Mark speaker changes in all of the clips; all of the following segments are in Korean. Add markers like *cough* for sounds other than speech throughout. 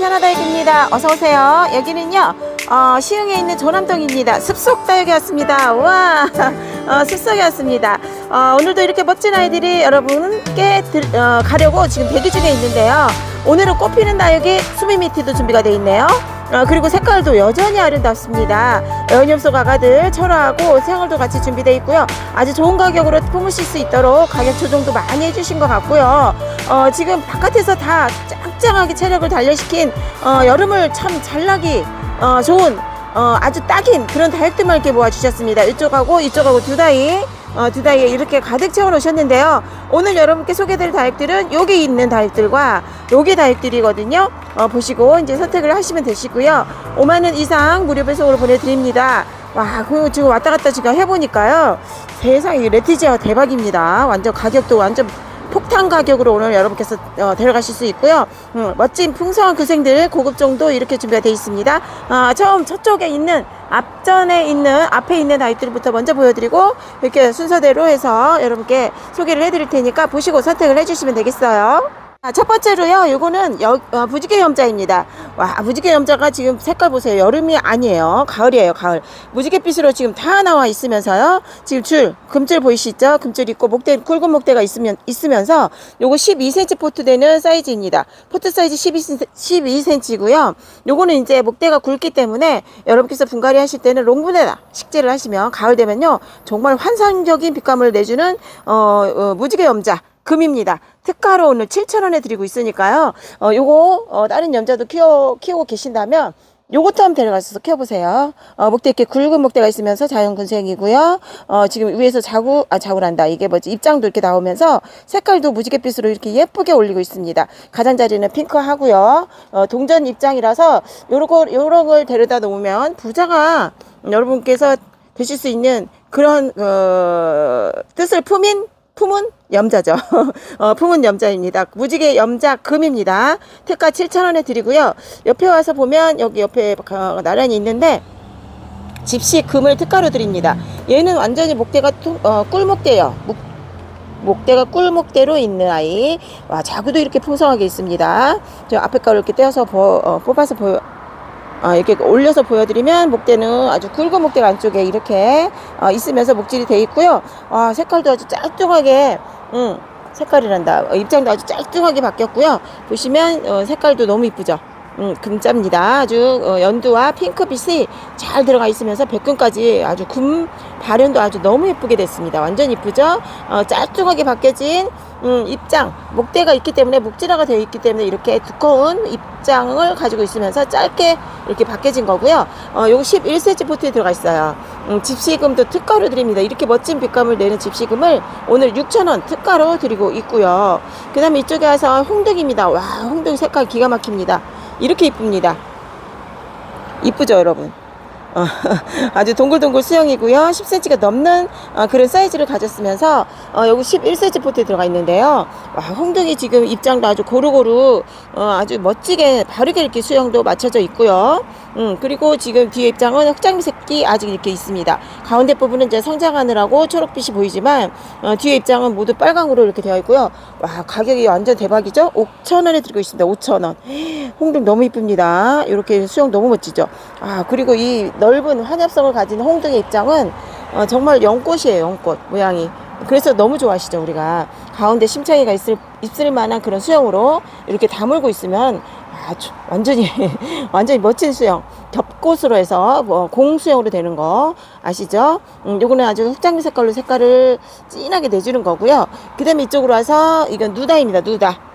Speaker 1: 현아다육입니다. 어서오세요. 여기는요, 어, 시흥에 있는 조남동입니다. 습속 다육이 왔습니다. 와, *laughs* 어, 습속이 왔습니다. 어, 오늘도 이렇게 멋진 아이들이 여러분께 들, 어, 가려고 지금 대기 중에 있는데요. 오늘은 꽃피는 다육이 수미미티도 준비가 되어 있네요. 어, 그리고 색깔도 여전히 아름답습니다. 연엽소 가가들 철화하고 생얼도 같이 준비되어 있고요. 아주 좋은 가격으로 품으실 수 있도록 가격 조정도 많이 해주신 것 같고요. 어, 지금 바깥에서 다 짱짱하게 체력을 단련시킨 어, 여름을 참 잘나기 어, 좋은 어, 아주 딱인 그런 다육들만 이렇게 모아주셨습니다. 이쪽하고 이쪽하고 두 다이 어, 두 다이에 이렇게 가득 채워 놓으셨는데요. 오늘 여러분께 소개드릴 다육들은 여기 있는 다육들과 여기 다육들이거든요. 어, 보시고 이제 선택을 하시면 되시고요. 5만원 이상 무료 배송으로 보내드립니다. 와, 그 지금 왔다 갔다 지금 해보니까요. 세상에 레티지아 대박입니다. 완전 가격도 완전 폭탄 가격으로 오늘 여러분께서 어, 데려가실 수 있고요. 음, 멋진 풍성한 구생들 고급종도 이렇게 준비가 되어 있습니다. 아, 처음 저쪽에 있는 앞전에 있는 앞에 있는 아이들부터 먼저 보여드리고 이렇게 순서대로 해서 여러분께 소개를 해드릴 테니까 보시고 선택을 해주시면 되겠어요. 자, 첫 번째로요, 요거는 여, 어, 무지개 염자입니다. 와, 무지개 염자가 지금 색깔 보세요. 여름이 아니에요. 가을이에요, 가을. 무지개빛으로 지금 다 나와 있으면서요. 지금 줄, 금줄 보이시죠? 금줄 있고, 목대, 굵은 목대가 있으면, 있으면서, 요거 12cm 포트 되는 사이즈입니다. 포트 사이즈 12, 12cm고요. 요거는 이제 목대가 굵기 때문에 여러분께서 분갈이 하실 때는 롱분에다 식재를 하시면, 가을 되면요, 정말 환상적인 빛감을 내주는, 어, 어 무지개 염자. 금입니다. 특가로 오늘 7,000원에 드리고 있으니까요. 어, 요거, 어, 다른 염자도 키워, 키우고 계신다면, 요것도 한번 데려가서 키워보세요. 어, 목대 이렇게 굵은 목대가 있으면서 자연 군생이고요. 어, 지금 위에서 자구, 아, 자구란다. 이게 뭐지? 입장도 이렇게 나오면서 색깔도 무지갯빛으로 이렇게 예쁘게 올리고 있습니다. 가장자리는 핑크 하고요. 어, 동전 입장이라서 요런 요런 걸 데려다 놓으면 부자가 여러분께서 드실 수 있는 그런, 어, 뜻을 품인 품은 염자죠. *laughs* 어, 품은 염자입니다. 무지개 염자 금입니다. 특가 7,000원에 드리고요. 옆에 와서 보면 여기 옆에 어, 나란히 있는데 집시 금을 특가로 드립니다. 얘는 완전히 목대가 어, 꿀목대요. 목, 목대가 꿀목대로 있는 아이. 와, 자구도 이렇게 풍성하게 있습니다. 저 앞에 거를 이렇게 떼어서 보, 어, 뽑아서 보여, 어, 이렇게 올려서 보여드리면 목대는 아주 굵은 목대가 안쪽에 이렇게 어, 있으면서 목질이 돼 있고요. 아, 색깔도 아주 짤뚱하게 음, 색깔이란다. 어, 입장도 아주 짤뚱하게 바뀌었고요. 보시면 어, 색깔도 너무 이쁘죠. 음, 금자입니다. 아주 어, 연두와 핑크빛이 잘 들어가 있으면서 백근까지 아주 금 발현도 아주 너무 예쁘게 됐습니다. 완전 이쁘죠? 어, 짤뚱하게 바뀌어진 음, 입장 목대가 있기 때문에 목질화가 되어 있기 때문에 이렇게 두꺼운 입장을 가지고 있으면서 짧게 이렇게 바뀌어진 거고요. 어, 요거 11cm 포트에 들어가 있어요. 음, 집시금도 특가로 드립니다. 이렇게 멋진 빛감을 내는 집시금을 오늘 6,000원 특가로 드리고 있고요. 그 다음에 이쪽에 와서 홍등입니다. 와, 홍등 색깔 기가 막힙니다. 이렇게 이쁩니다. 이쁘죠, 여러분? 어, *laughs* 아주 동글동글 수영이고요. 10cm가 넘는 어, 그런 사이즈를 가졌으면서 어, 여기 11cm 포트에 들어가 있는데요. 와, 홍등이 지금 입장도 아주 고루고루 어, 아주 멋지게 바르게 이렇게 수영도 맞춰져 있고요. 음, 그리고 지금 뒤에 입장은 흑장미 색이 아직 이렇게 있습니다. 가운데 부분은 이제 성장하느라고 초록빛이 보이지만 어, 뒤에 입장은 모두 빨강으로 이렇게 되어 있고요. 와, 가격이 완전 대박이죠? 5,000원에 드리고 있습니다. 5,000원. 홍등 너무 이쁩니다. 이렇게 수영 너무 멋지죠? 아, 그리고 이 넓은 환엽성을 가진 홍등의 입장은 어, 정말 연꽃이에요, 연꽃 모양이. 그래서 너무 좋아하시죠, 우리가. 가운데 심창이가 있을, 있을 만한 그런 수영으로 이렇게 다물고 있으면 아주 완전히, *laughs* 완전히 멋진 수영. 겹꽃으로 해서 뭐 공수영으로 되는 거 아시죠? 음, 요거는 아주 흑장미 색깔로 색깔을 진하게 내주는 거고요. 그 다음에 이쪽으로 와서 이건 누다입니다, 누다.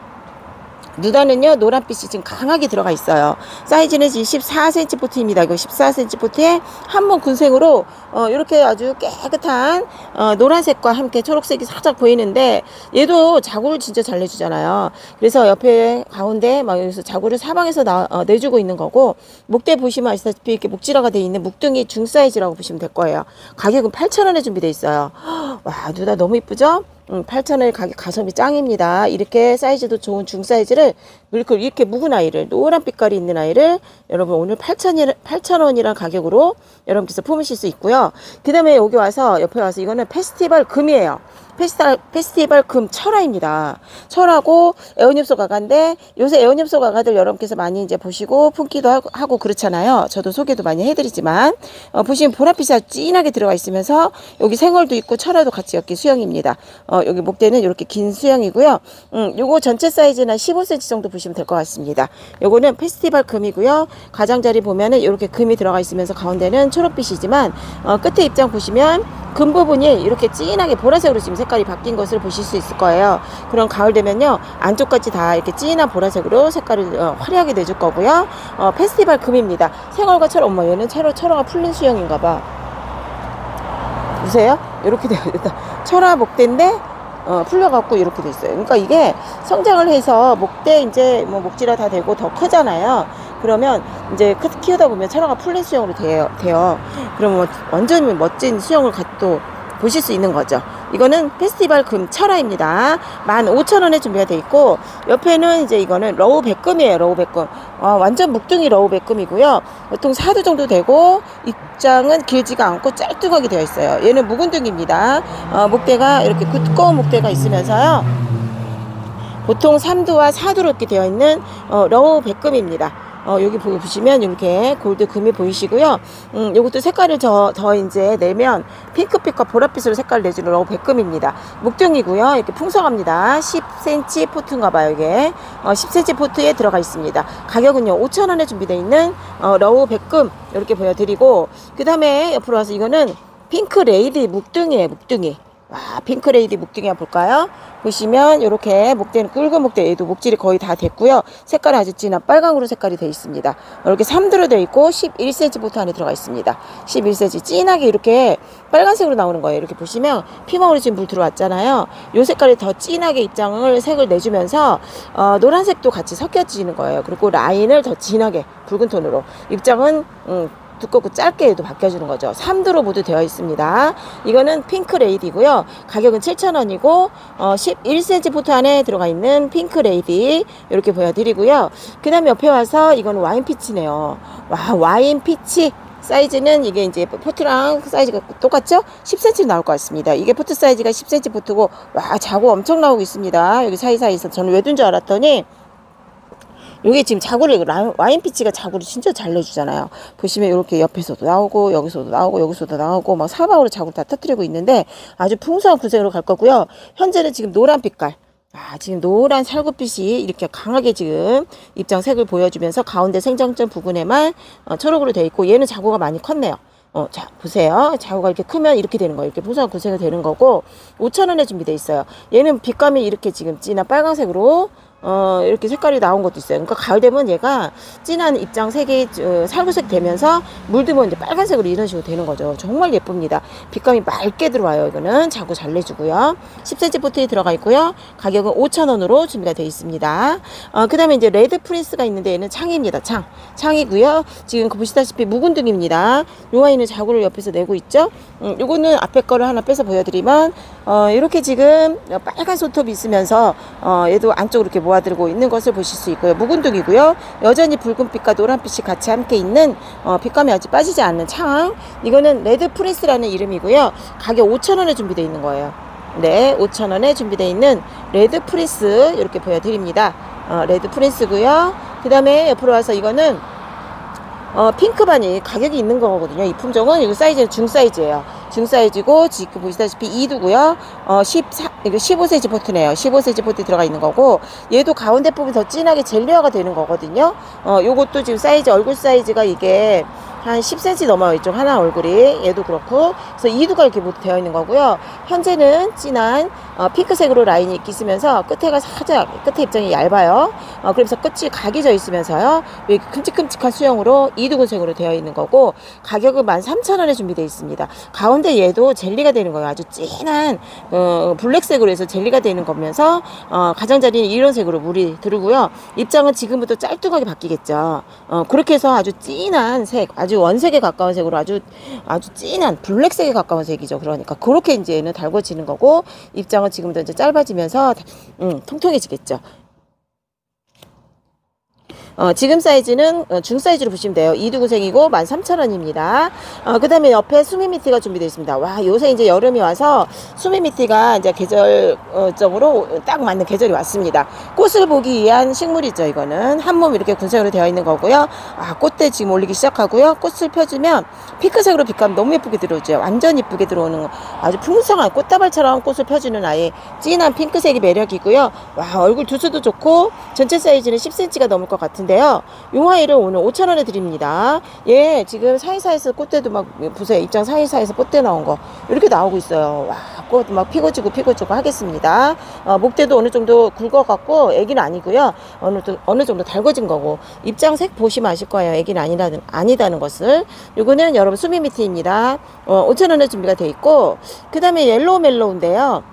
Speaker 1: 누다는요 노란빛이 지금 강하게 들어가 있어요. 사이즈는 14cm 포트입니다. 이거 14cm 포트에 한번 군생으로 어, 이렇게 아주 깨끗한 어, 노란색과 함께 초록색이 살짝 보이는데 얘도 자구를 진짜 잘 내주잖아요. 그래서 옆에 가운데 막 여기서 자구를 사방에서 나, 어, 내주고 있는 거고 목대 보시면 아시다시피 이렇게 목질화가 돼 있는 묵둥이 중 사이즈라고 보시면 될 거예요. 가격은 8,000원에 준비되어 있어요. *gasps* 와 누다 너무 이쁘죠 음, 8,000원의 가격 가성비 짱입니다. 이렇게 사이즈도 좋은 중 사이즈를 이렇게, 묵은 아이를, 노란 빛깔이 있는 아이를 여러분 오늘 8,000원, 8,000원이라는 가격으로 여러분께서 품으실 수 있고요. 그 다음에 여기 와서, 옆에 와서 이거는 페스티벌 금이에요. 페스티벌, 페스티벌 금 철화입니다. 철하고 에어닙소 가가인데 요새 에어닙소 가가들 여러분께서 많이 이제 보시고 품기도 하고, 그렇잖아요. 저도 소개도 많이 해드리지만 어, 보시면 보랏빛이 아주 진하게 들어가 있으면서 여기 생얼도 있고 철화도 같이 엮인 수영입니다. 어, 여기 목대는 이렇게 긴 수영이고요. 음, 요거 전체 사이즈는 한 15cm 정도 보시면 될 것 같습니다. 요거는 페스티벌 금이고요. 가장자리 보면은 이렇게 금이 들어가 있으면서 가운데는 초록빛이지만 어, 끝에 입장 보시면 금 부분이 이렇게 진하게 보라색으로 지금 색깔이 바뀐 것을 보실 수 있을 거예요. 그럼 가을 되면요 안쪽까지 다 이렇게 진한 보라색으로 색깔을 어, 화려하게 내줄 거고요. 어, 페스티벌 금입니다. 생얼과 철, 어머 얘는 철화 철화가 풀린 수영인가 봐. 보세요. 이렇게 되어 있다. 철화 목대인데 어, 풀려갖고 이렇게 돼 있어요. 그러니까 이게 성장을 해서 목대 이제 뭐 목지라 다 되고 더 크잖아요. 그러면 이제 크, 키우다 보면 철화가 풀린 수형으로 돼요. 돼요. 그러면 완전 멋진 수형을 가- 또 보실 수 있는 거죠. 이거는 페스티벌 금 철화입니다. 15,000원에 준비가 돼 있고 옆에는 이제 이거는 러우 백금이에요. 러우 백금. 어, 완전 묵둥이 러우 백금이고요. 보통 4두 정도 되고 입장은 길지가 않고 짤뚱하게 되어 있어요. 얘는 묵은둥입니다. 어, 목대가 이렇게 두꺼운 목대가 있으면서요. 보통 3두와 4두로 이렇게 되어 있는 어, 러우 백금입니다. 어, 여기 보- 보시면 이렇게 골드 금이 보이시고요. 음, 요것도 색깔을 더, 더 이제 내면 핑크빛과 보랏빛으로 색깔을 내주는 러우 백금입니다. 묵둥이고요. 이렇게 풍성합니다. 10cm 포트인가 봐요, 이게. 어, 10cm 포트에 들어가 있습니다. 가격은요, 5,000원에 준비되어 있는 어, 러우 백금 이렇게 보여드리고 그 다음에 옆으로 와서 이거는 핑크 레이디 묵둥이에요, 묵둥이. 와, 핑크 레이디 목대기 한번 볼까요? 보시면 이렇게 목대는 굵은 목대 얘도 목질이 거의 다 됐고요. 색깔이 아주 진한 빨강으로 색깔이 되어 있습니다. 이렇게 3두로 되어 있고 11cm 포트 안에 들어가 있습니다. 11cm 진하게 이렇게 빨간색으로 나오는 거예요. 이렇게 보시면 피멍으로 지금 물 들어왔잖아요. 요 색깔이 더 진하게 입장을 색을 내주면서 어, 노란색도 같이 섞여지는 거예요. 그리고 라인을 더 진하게 붉은 톤으로 입장은 음, 두껍고 짧게도 바뀌어주는 거죠. 3두로 모두 되어 있습니다. 이거는 핑크 레이디고요. 가격은 7,000원이고 어, 11cm 포트 안에 들어가 있는 핑크 레이디 이렇게 보여드리고요. 그 다음에 옆에 와서 이건 와인 피치네요. 와 와인 피치 사이즈는 이게 이제 포트랑 사이즈가 똑같죠? 10cm 나올 것 같습니다. 이게 포트 사이즈가 10cm 포트고 와 자구 엄청 나오고 있습니다. 여기 사이사이에서 저는 왜 둔 줄 알았더니 요게 지금 자구를 라- 와인 피치가 자구를 진짜 잘 내주잖아요. 보시면 이렇게 옆에서도 나오고 여기서도 나오고 여기서도 나오고 막 사방으로 자구를 다 터뜨리고 있는데 아주 풍성한 구색으로 갈 거고요. 현재는 지금 노란 빛깔. 아, 지금 노란 살구빛이 이렇게 강하게 지금 입장색을 보여주면서 가운데 생장점 부분에만 어, 초록으로 되어 있고 얘는 자구가 많이 컸네요. 어, 자, 보세요. 자구가 이렇게 크면 이렇게 되는 거예요. 이렇게 풍성한 구색이 되는 거고 5,000원에 준비되어 있어요. 얘는 빛감이 이렇게 지금 진한 빨간색으로 어, 이렇게 색깔이 나온 것도 있어요. 그러니까 가을 되면 얘가 진한 입장 색이 어, 살구색 되면서 물들면 이제 빨간색으로 이런 식으로 되는 거죠. 정말 예쁩니다. 빛감이 맑게 들어와요. 이거는 자구 잘 내주고요. 10cm 포트에 들어가 있고요. 가격은 5,000원으로 준비가 되어 있습니다. 어, 그 다음에 이제 레드 프린스가 있는데 얘는 창입니다. 창. 창이고요. 지금 그 보시다시피 묵은둥입니다. 요 아이는 자구를 옆에서 내고 있죠. 음, 요거는 앞에 거를 하나 빼서 보여드리면 어, 이렇게 지금 빨간 손톱이 있으면서 어, 얘도 안쪽으로 이렇게 모아들고 있는 것을 보실 수 있고요. 묵은둥이고요. 여전히 붉은빛과 노란빛이 같이 함께 있는 어, 빛감이 아직 빠지지 않는 창. 이거는 레드 프린스라는 이름이고요. 가격 5,000원에 준비되어 있는 거예요. 네, 5,000원에 준비되어 있는 레드 프린스 이렇게 보여드립니다. 어, 레드 프린스고요. 그 다음에 옆으로 와서 이거는 어, 핑크반이 가격이 있는 거거든요. 이 품종은 이거 사이즈는 중 사이즈예요. 중 사이즈고 지금 보시다시피 2두고요. 어, 14 이거 15cm 포트네요. 15cm 포트 들어가 있는 거고 얘도 가운데 부분 더 진하게 젤리화가 되는 거거든요. 어, 요것도 지금 사이즈 얼굴 사이즈가 이게 한 10cm 넘어요. 이쪽 하나 얼굴이 얘도 그렇고 그래서 2두가 이렇게 모두 되어 있는 거고요. 현재는 진한 어, 핑크색으로 라인이 있으면서 끝에가 살짝 끝에 입장이 얇아요. 어, 그러면서 끝이 각이 져 있으면서요. 이렇게 큼직큼직한 수영으로 이두근색으로 되어 있는 거고 가격은 13,000원에 준비되어 있습니다. 가운데 얘도 젤리가 되는 거예요. 아주 진한 어, 블랙색으로 해서 젤리가 되는 거면서 어, 가장자리는 이런 색으로 물이 들고요. 입장은 지금부터 짤뚱하게 바뀌겠죠. 어, 그렇게 해서 아주 진한 색, 아주 원색에 가까운 색으로 아주 아주 진한 블랙색에 가까운 색이죠. 그러니까 그렇게 이제 얘는 달궈지는 거고 입장은 지금부터 이제 짧아지면서 음, 통통해지겠죠. 어, 지금 사이즈는 어, 중 사이즈로 보시면 돼요. 이두구생이고 13,000원입니다. 어, 그 다음에 옆에 수미 미티가 준비되어 있습니다. 와, 요새 이제 여름이 와서 수미 미티가 이제 계절적으로 딱 맞는 계절이 왔습니다. 꽃을 보기 위한 식물이죠, 이거는. 한 몸 이렇게 군색으로 되어 있는 거고요. 아, 꽃대 지금 올리기 시작하고요. 꽃을 펴주면 핑크색으로 빛감 너무 예쁘게 들어오죠. 완전 예쁘게 들어오는 아주 풍성한 꽃다발처럼 꽃을 펴주는 아이 진한 핑크색이 매력이고요. 와, 얼굴 두수도 좋고 전체 사이즈는 10cm가 넘을 것 같은 데요. 요 아이를 오늘 5,000원에 드립니다. 예, 지금 사이사이에서 꽃대도 막 보세요. 입장 사이사이에서 꽃대 나온 거 이렇게 나오고 있어요. 와, 꽃 막 피고 지고 피고 지고 하겠습니다. 어, 목대도 어느 정도 굵어갖고 애기는 아니고요. 어느, 또- 어느 정도 달궈진 거고 입장 색 보시면 아실 거예요. 애기는 아니라는, 아니다는 것을. 요거는 여러분 수미미티입니다. 어, 5,000원에 준비가 돼 있고 그 다음에 옐로우 멜로우인데요.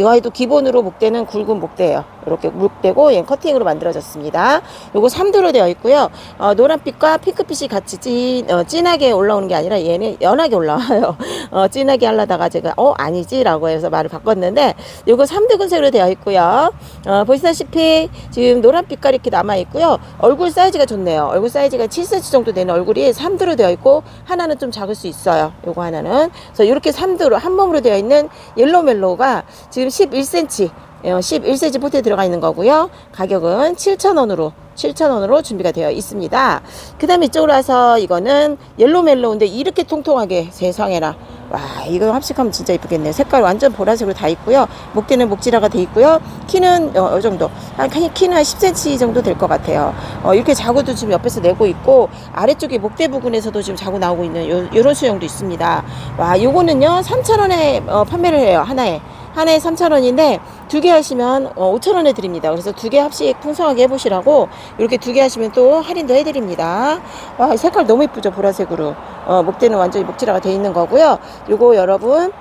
Speaker 1: 이 아이도 기본으로 목대는 굵은 목대예요. 이렇게 목대고 얘 커팅으로 만들어졌습니다. 요거 3두로 되어 있고요. 어, 노란빛과 핑크빛이 같이 찐, 어, 진하게 올라오는 게 아니라 얘는 연하게 올라와요. *laughs* 어, 진하게 하려다가 제가 어 아니지 라고 해서 말을 바꿨는데 요거 3두 군생으로 되어 있고요. 어, 보시다시피 지금 노란빛깔 이렇게 남아 있고요. 얼굴 사이즈가 좋네요. 얼굴 사이즈가 7cm 정도 되는 얼굴이 3두로 되어 있고 하나는 좀 작을 수 있어요. 요거 하나는. 그래서 이렇게 3두로 한 몸으로 되어 있는 옐로우 멜로우가 지금 11cm 11cm 포트에 들어가 있는 거고요. 가격은 7,000원으로 7,000원으로 준비가 되어 있습니다. 그 다음에 이쪽으로 와서 이거는 옐로 멜로우인데 이렇게 통통하게 세상에나 와 이거 합식하면 진짜 이쁘겠네요. 색깔 완전 보라색으로 다 있고요. 목대는 목질화가 돼 있고요. 키는 어, 이 정도 한 키- 키는 한 10cm 정도 될 것 같아요. 어, 이렇게 자구도 지금 옆에서 내고 있고 아래쪽에 목대 부분에서도 지금 자구 나오고 있는 요, 요런 수영도 있습니다. 와 요거는요 3,000원에 어, 판매를 해요 하나에. 하나에 3,000원인데 두 개 하시면 어, 5,000원에 드립니다. 그래서 두 개 합식 풍성하게 해보시라고 이렇게 두 개 하시면 또 할인도 해드립니다. 와, 색깔 너무 예쁘죠? 보라색으로. 어, 목대는 완전히 목질화가 돼 있는 거고요. 요거 여러분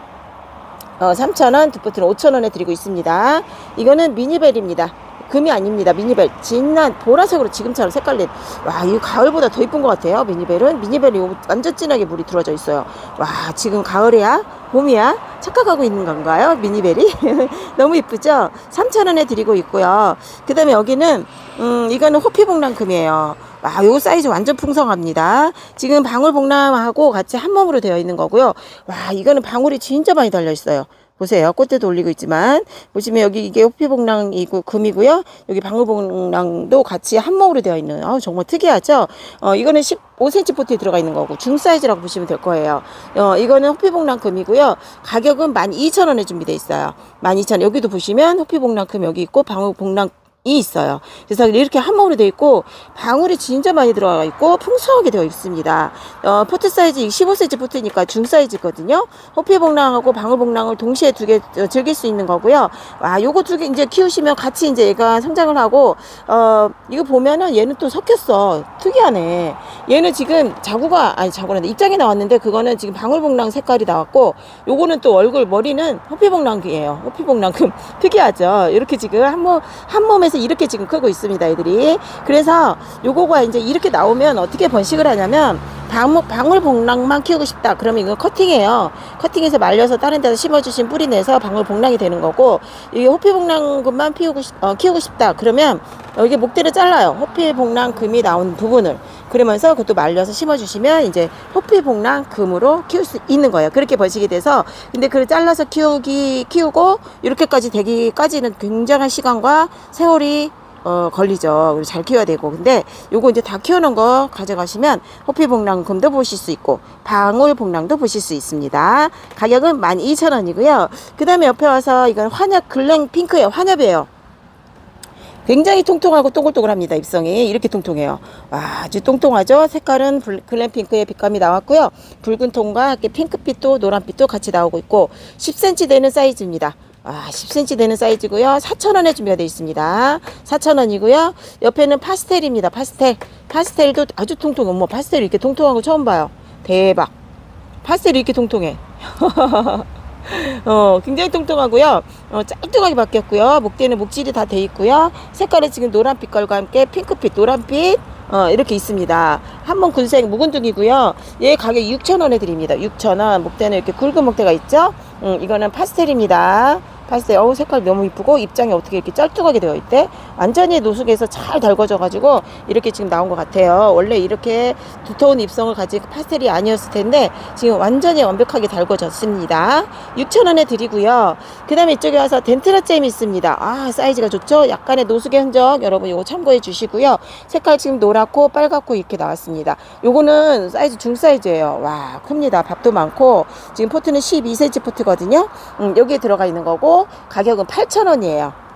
Speaker 1: 어, 3,000원, 두포트는 5,000원에 드리고 있습니다. 이거는 미니벨입니다. 금이 아닙니다. 미니벨. 진한 보라색으로 지금처럼 색깔 낸. 와, 이 가을보다 더 이쁜 것 같아요. 미니벨은. 미니벨이 완전 진하게 물이 들어져 있어요. 와, 지금 가을이야? 봄이야? 착각하고 있는 건가요? 미니벨이? *laughs* 너무 이쁘죠? 3,000원에 드리고 있고요. 그 다음에 여기는, 음, 이거는 호피봉랑금이에요. 와, 요 사이즈 완전 풍성합니다. 지금 방울 복랑하고 같이 한 몸으로 되어 있는 거고요. 와, 이거는 방울이 진짜 많이 달려 있어요. 보세요. 꽃대도 올리고 있지만 보시면 여기 이게 호피봉랑이고 금이고요. 여기 방울봉랑도 같이 한 몸으로 되어 있는. 아, 정말 특이하죠. 어, 이거는 15cm 포트에 들어가 있는 거고 중 사이즈라고 보시면 될 거예요. 어, 이거는 호피봉랑 금이고요. 가격은 12,000원에 준비되어 있어요. 12,000원. 여기도 보시면 호피봉랑 금 여기 있고 방울봉랑 이 있어요. 그래서 이렇게 한 몸으로 되어 있고 방울이 진짜 많이 들어가 있고 풍성하게 되어 있습니다. 어, 포트 사이즈 15cm 포트니까 중 사이즈거든요. 호피봉랑하고 방울봉랑을 동시에 두 개 즐길 수 있는 거고요. 와, 요거 두 개 이제 키우시면 같이 이제 얘가 성장을 하고 어, 이거 보면은 얘는 또 섞였어. 특이하네. 얘는 지금 자구가 아니 자구란다 입장이 나왔는데 그거는 지금 방울봉랑 색깔이 나왔고 요거는 또 얼굴 머리는 호피봉랑이에요. 호피봉랑금 *laughs* 특이하죠. 이렇게 지금 한몸 한 몸에서 이렇게 지금 크고 있습니다, 애들이. 그래서 요거가 이제 이렇게 나오면 어떻게 번식을 하냐면 방울, 방울봉랑만 키우고 싶다. 그러면 이거 커팅해요. 커팅해서 말려서 다른 데서 심어주신 뿌리 내서 방울봉랑이 되는 거고 이게 호피봉랑금만 피우고 싶, 어, 키우고 싶다. 그러면 여기 목대를 잘라요. 호피봉랑금이 나온 부분을. 그러면서 그것도 말려서 심어주시면 이제 호피봉랑 금으로 키울 수 있는 거예요. 그렇게 번식이 돼서 근데 그걸 잘라서 키우기 키우고 이렇게까지 되기까지는 굉장한 시간과 세월이 어, 걸리죠. 그리고 잘 키워야 되고. 근데 요거 이제 다 키워놓은 거 가져가시면 호피봉랑금도 보실 수 있고 방울봉랑도 보실 수 있습니다. 가격은 12,000원이고요. 그 다음에 옆에 와서 이건 환엽 글랭 핑크예요. 환엽이에요. 굉장히 통통하고 동글동글합니다. 입성이 이렇게 통통해요. 와, 아주 통통하죠. 색깔은 블- 글램핑크의 빛감이 나왔고요. 붉은 톤과 이렇게 핑크빛도 노란빛도 같이 나오고 있고 10cm 되는 사이즈입니다. 아, 10cm 되는 사이즈고요. 4,000원에 준비가 되어 있습니다. 4,000원이고요. 옆에는 파스텔입니다. 파스텔. 파스텔도 아주 통통해. 뭐 파스텔 이렇게 통통한 거 처음 봐요. 대박. 파스텔이 이렇게 통통해. *laughs* 어, 굉장히 통통하고요. 어, 짤뚱하게 바뀌었고요. 목대는 목질이 다 돼 있고요. 색깔은 지금 노란 빛깔과 함께 핑크빛, 노란빛 어, 이렇게 있습니다. 한번 군색 묵은둥이고요. 얘 가격 6,000원에 드립니다. 6,000원. 목대는 이렇게 굵은 목대가 있죠? 음, 이거는 파스텔입니다. 파스텔 어우 색깔 너무 이쁘고 입장이 어떻게 이렇게 짤뚝하게 되어 있대? 완전히 노숙에서 잘 달궈져 가지고 이렇게 지금 나온 것 같아요. 원래 이렇게 두터운 입성을 가진 파스텔이 아니었을 텐데 지금 완전히 완벽하게 달궈졌습니다. 6,000원에 드리고요. 그 다음에 이쪽에 와서 덴트라 잼이 있습니다. 아 사이즈가 좋죠? 약간의 노숙의 흔적 여러분 이거 참고해 주시고요. 색깔 지금 노랗고 빨갛고 이렇게 나왔습니다. 요거는 사이즈 중 사이즈예요. 와 큽니다. 밥도 많고 지금 포트는 12cm 포트거든요. 음, 여기에 들어가 있는 거고 가격은 8,000원이에요.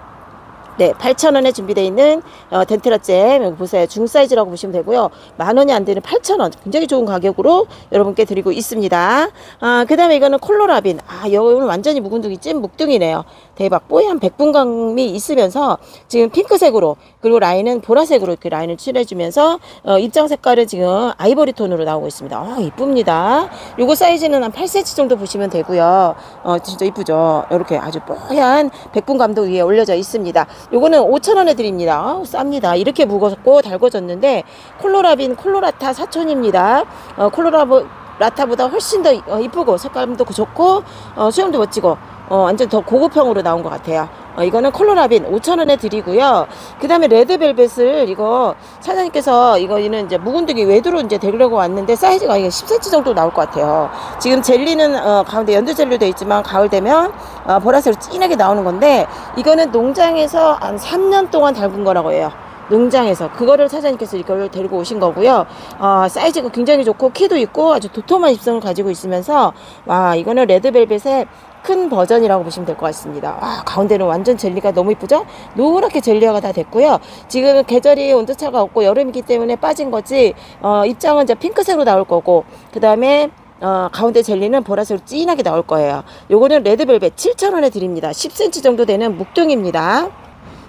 Speaker 1: 네, 8,000원에 준비되어 있는 어, 덴트라잼 여기 보세요. 중 사이즈라고 보시면 되고요. 만 원이 안 되는 8,000원. 굉장히 좋은 가격으로 여러분께 드리고 있습니다. 아, 그다음에 이거는 콜로라빈. 아, 이거는 완전히 묵은둥이 찐 묵둥이네요. 대박. 뽀얀 백분감이 있으면서 지금 핑크색으로 그리고 라인은 보라색으로 이렇게 라인을 칠해주면서 어, 입장 색깔은 지금 아이보리 톤으로 나오고 있습니다. 아, 이쁩니다. 요거 사이즈는 한 8cm 정도 보시면 되고요. 어, 진짜 이쁘죠. 이렇게 아주 뽀얀 백분감도 위에 올려져 있습니다. 요거는 5,000원에 드립니다. 아우, 쌉니다. 이렇게 무겁고 달궈졌는데 콜로라빈 콜로라타 사촌입니다. 어, 콜로라보 라타보다 훨씬 더 어, 이쁘고 색감도 좋고 어, 수영도 멋지고 어, 완전 더 고급형으로 나온 것 같아요. 어, 이거는 콜로라빈 5,000원에 드리고요. 그 다음에 레드벨벳을 이거 사장님께서 이거는 이제 묵은둥이 외두로 이제 데리려고 왔는데 사이즈가 이게 10cm 정도 나올 것 같아요. 지금 젤리는 어, 가운데 연두 젤리로 되어 있지만 가을 되면 어, 보라색으로 진하게 나오는 건데 이거는 농장에서 한 3년 동안 달군 거라고 해요. 농장에서 그거를 사장님께서 이걸 데리고 오신 거고요. 어, 사이즈가 굉장히 좋고 키도 있고 아주 도톰한 입성을 가지고 있으면서 와 이거는 레드벨벳의 큰 버전이라고 보시면 될 것 같습니다. 와, 가운데는 완전 젤리가 너무 이쁘죠? 노랗게 젤리화가 다 됐고요. 지금 계절이 온도차가 없고 여름이기 때문에 빠진 거지, 어, 입장은 이제 핑크색으로 나올 거고, 그 다음에 어, 가운데 젤리는 보라색으로 진하게 나올 거예요. 요거는 레드벨벳 7,000원에 드립니다. 10cm 정도 되는 묵둥입니다.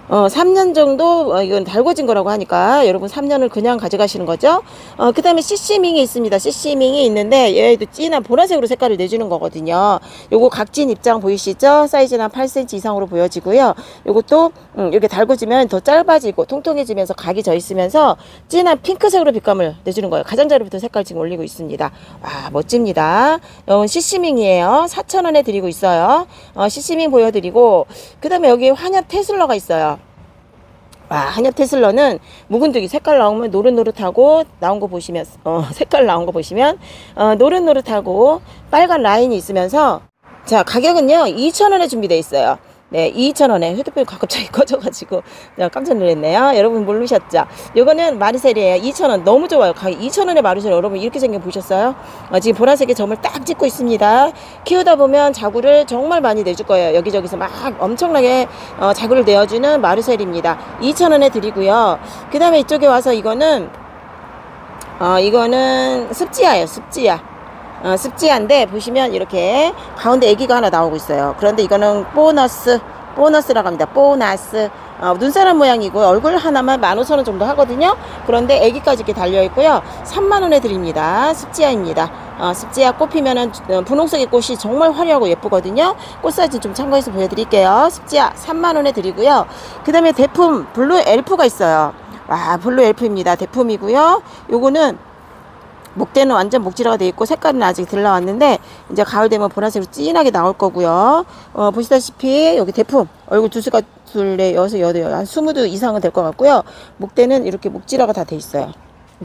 Speaker 1: 어, 3년 정도, 어, 이건 달궈진 거라고 하니까, 여러분 3년을 그냥 가져가시는 거죠. 어, 그 다음에 CC밍이 있습니다. CC밍이 있는데, 얘도 진한 보라색으로 색깔을 내주는 거거든요. 요거 각진 입장 보이시죠? 사이즈는 한 8cm 이상으로 보여지고요. 요것도, 음, 이렇게 달궈지면 더 짧아지고, 통통해지면서 각이 져 있으면서, 진한 핑크색으로 빛감을 내주는 거예요. 가장자리부터 색깔 지금 올리고 있습니다. 와, 멋집니다. 이건 CC밍이에요. 4,000원에 드리고 있어요. 어, CC밍 보여드리고, 그 다음에 여기 환엽 테슬러가 있어요. 와, 한엽 테슬러는 묵은둥이 색깔 나오면 노릇노릇하고 나온 거 보시면 어, *laughs* 색깔 나온 거 보시면 어, 노릇노릇하고 빨간 라인이 있으면서 자 가격은요 2,000원에 준비되어 있어요. 네, 2,000원에 휴대폰이 갑자기 *laughs* 꺼져가지고 깜짝 놀랐네요. 여러분 모르셨죠? 이거는 마르셀이에요. 2,000원 너무 좋아요. 가격 2,000원에 마르셀 여러분 이렇게 생겨 보셨어요? 어, 지금 보라색의 점을 딱 찍고 있습니다. 키우다 보면 자구를 정말 많이 내줄 거예요. 여기저기서 막 엄청나게 어, 자구를 내어주는 마르셀입니다. 2,000원에 드리고요. 그 다음에 이쪽에 와서 이거는 어, 이거는 습지야예요. 습지야. 어, 습지한데 보시면 이렇게 가운데 애기가 하나 나오고 있어요. 그런데 이거는 보너스 보너스라고 합니다. 보너스 어, 눈사람 모양이고 얼굴 하나만 15,000원 정도 하거든요. 그런데 애기까지 이렇게 달려 있고요. 3만 원에 드립니다. 습지아입니다. 어, 습지아 꽃 피면은 어, 분홍색의 꽃이 정말 화려하고 예쁘거든요. 꽃 사진 좀 참고해서 보여드릴게요. 습지아 3만 원에 드리고요. 그 다음에 대품 블루 엘프가 있어요. 와 블루 엘프입니다. 대품이고요. 요거는 목대는 완전 목질화가 돼 있고 색깔은 아직 덜 나왔는데 이제 가을 되면 보라색으로 진하게 나올 거고요. 어, 보시다시피 여기 대품 얼굴 두수가 둘레 여섯 여덟 한 스무 두 이상은 될 것 같고요. 목대는 이렇게 목질화가 다 돼 있어요.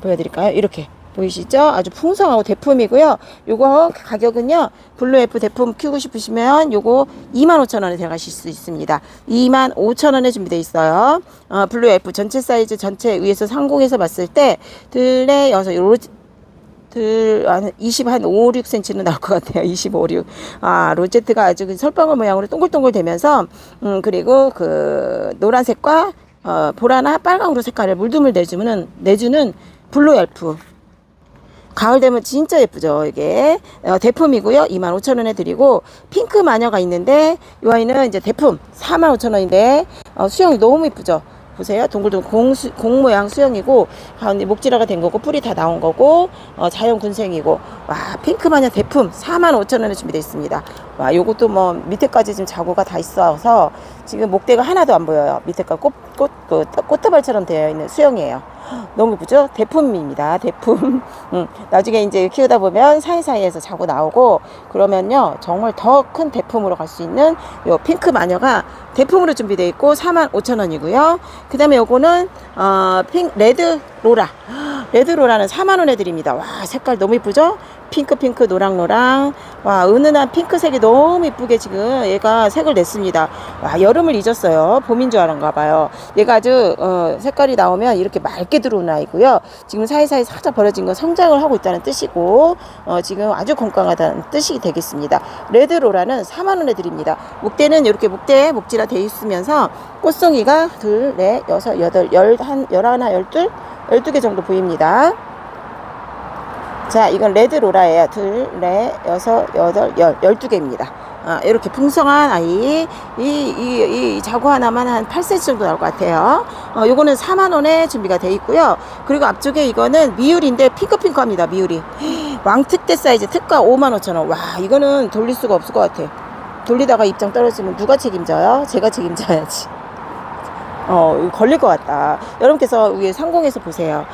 Speaker 1: 보여드릴까요? 이렇게 보이시죠? 아주 풍성하고 대품이고요. 요거 가격은요. 블루 엘프 대품 키우고 싶으시면 요거 25,000원에 들어가실 수 있습니다. 25,000원에 준비되어 있어요. 어, 블루 엘프 전체 사이즈 전체 위에서 상공에서 봤을 때 둘레 여섯 요 들, 한 20, 한 5, 6cm는 나올 것 같아요. *laughs* 25, 6. 아, 로제트가 아주 그 설방울 모양으로 동글동글 되면서, 음, 그리고 그 노란색과, 어, 보라나 빨강으로 색깔을 물듬을 내주면은, 내주는 블루 엘프. 가을 되면 진짜 예쁘죠, 이게. 어, 대품이고요. 25,000원에 드리고, 핑크 마녀가 있는데, 이 아이는 이제 대품 45,000원인데, 어, 수영이 너무 예쁘죠. 보세요. 동글동글 공, 수, 공 모양 수영이고 가운데 목질화가 된 거고 뿌리 다 나온 거고 어, 자연 군생이고 와 핑크 마녀 대품 45,000원에 준비되어 있습니다. 와 요것도 뭐 밑에까지 지금 자구가 다 있어서 지금 목대가 하나도 안 보여요. 밑에가 꽃 꽃 그 꽃다발처럼 되어 있는 수영이에요. 너무 예쁘죠? 대품입니다. 대품. *laughs* 음, 나중에 이제 키우다 보면 사이사이에서 자고 나오고 그러면요 정말 더 큰 대품으로 갈 수 있는 요 핑크 마녀가 대품으로 준비되어 있고 45,000원이고요. 그 다음에 요거는 어, 핑 레드 로라. *gasps* 레드 로라는 4만원에 드립니다. 와 색깔 너무 이쁘죠? 핑크 핑크 노랑 노랑 와 은은한 핑크색이 너무 이쁘게 지금 얘가 색을 냈습니다. 와 여름을 잊었어요. 봄인 줄 알았나 봐요. 얘가 아주 어, 색깔이 나오면 이렇게 맑게 들어오는 아이고요. 지금 사이사이 살짝 벌어진 건 성장을 하고 있다는 뜻이고 어, 지금 아주 건강하다는 뜻이 되겠습니다. 레드 로라는 4만 원에 드립니다. 목대는 이렇게 목대 목질화 돼 있으면서 꽃송이가 둘, 넷, 여섯, 여덟, 열, 한, 열하나, 열둘, 열두 개 정도 보입니다. 자, 이건 레드 로라예요. 둘, 넷, 여섯, 여덟, 열, 열두 개입니다. 아, 이렇게 풍성한 아이. 이, 이, 이 자구 하나만 한 8cm 정도 나올 것 같아요. 어, 요거는 4만원에 준비가 돼 있고요. 그리고 앞쪽에 이거는 미율인데 핑크핑크합니다. 미율이. 왕특대 사이즈 특가 55,000원. 와, 이거는 돌릴 수가 없을 것 같아요. 돌리다가 입장 떨어지면 누가 책임져요? 제가 책임져야지. 어, 걸릴 것 같다. 여러분께서 위에 상공에서 보세요.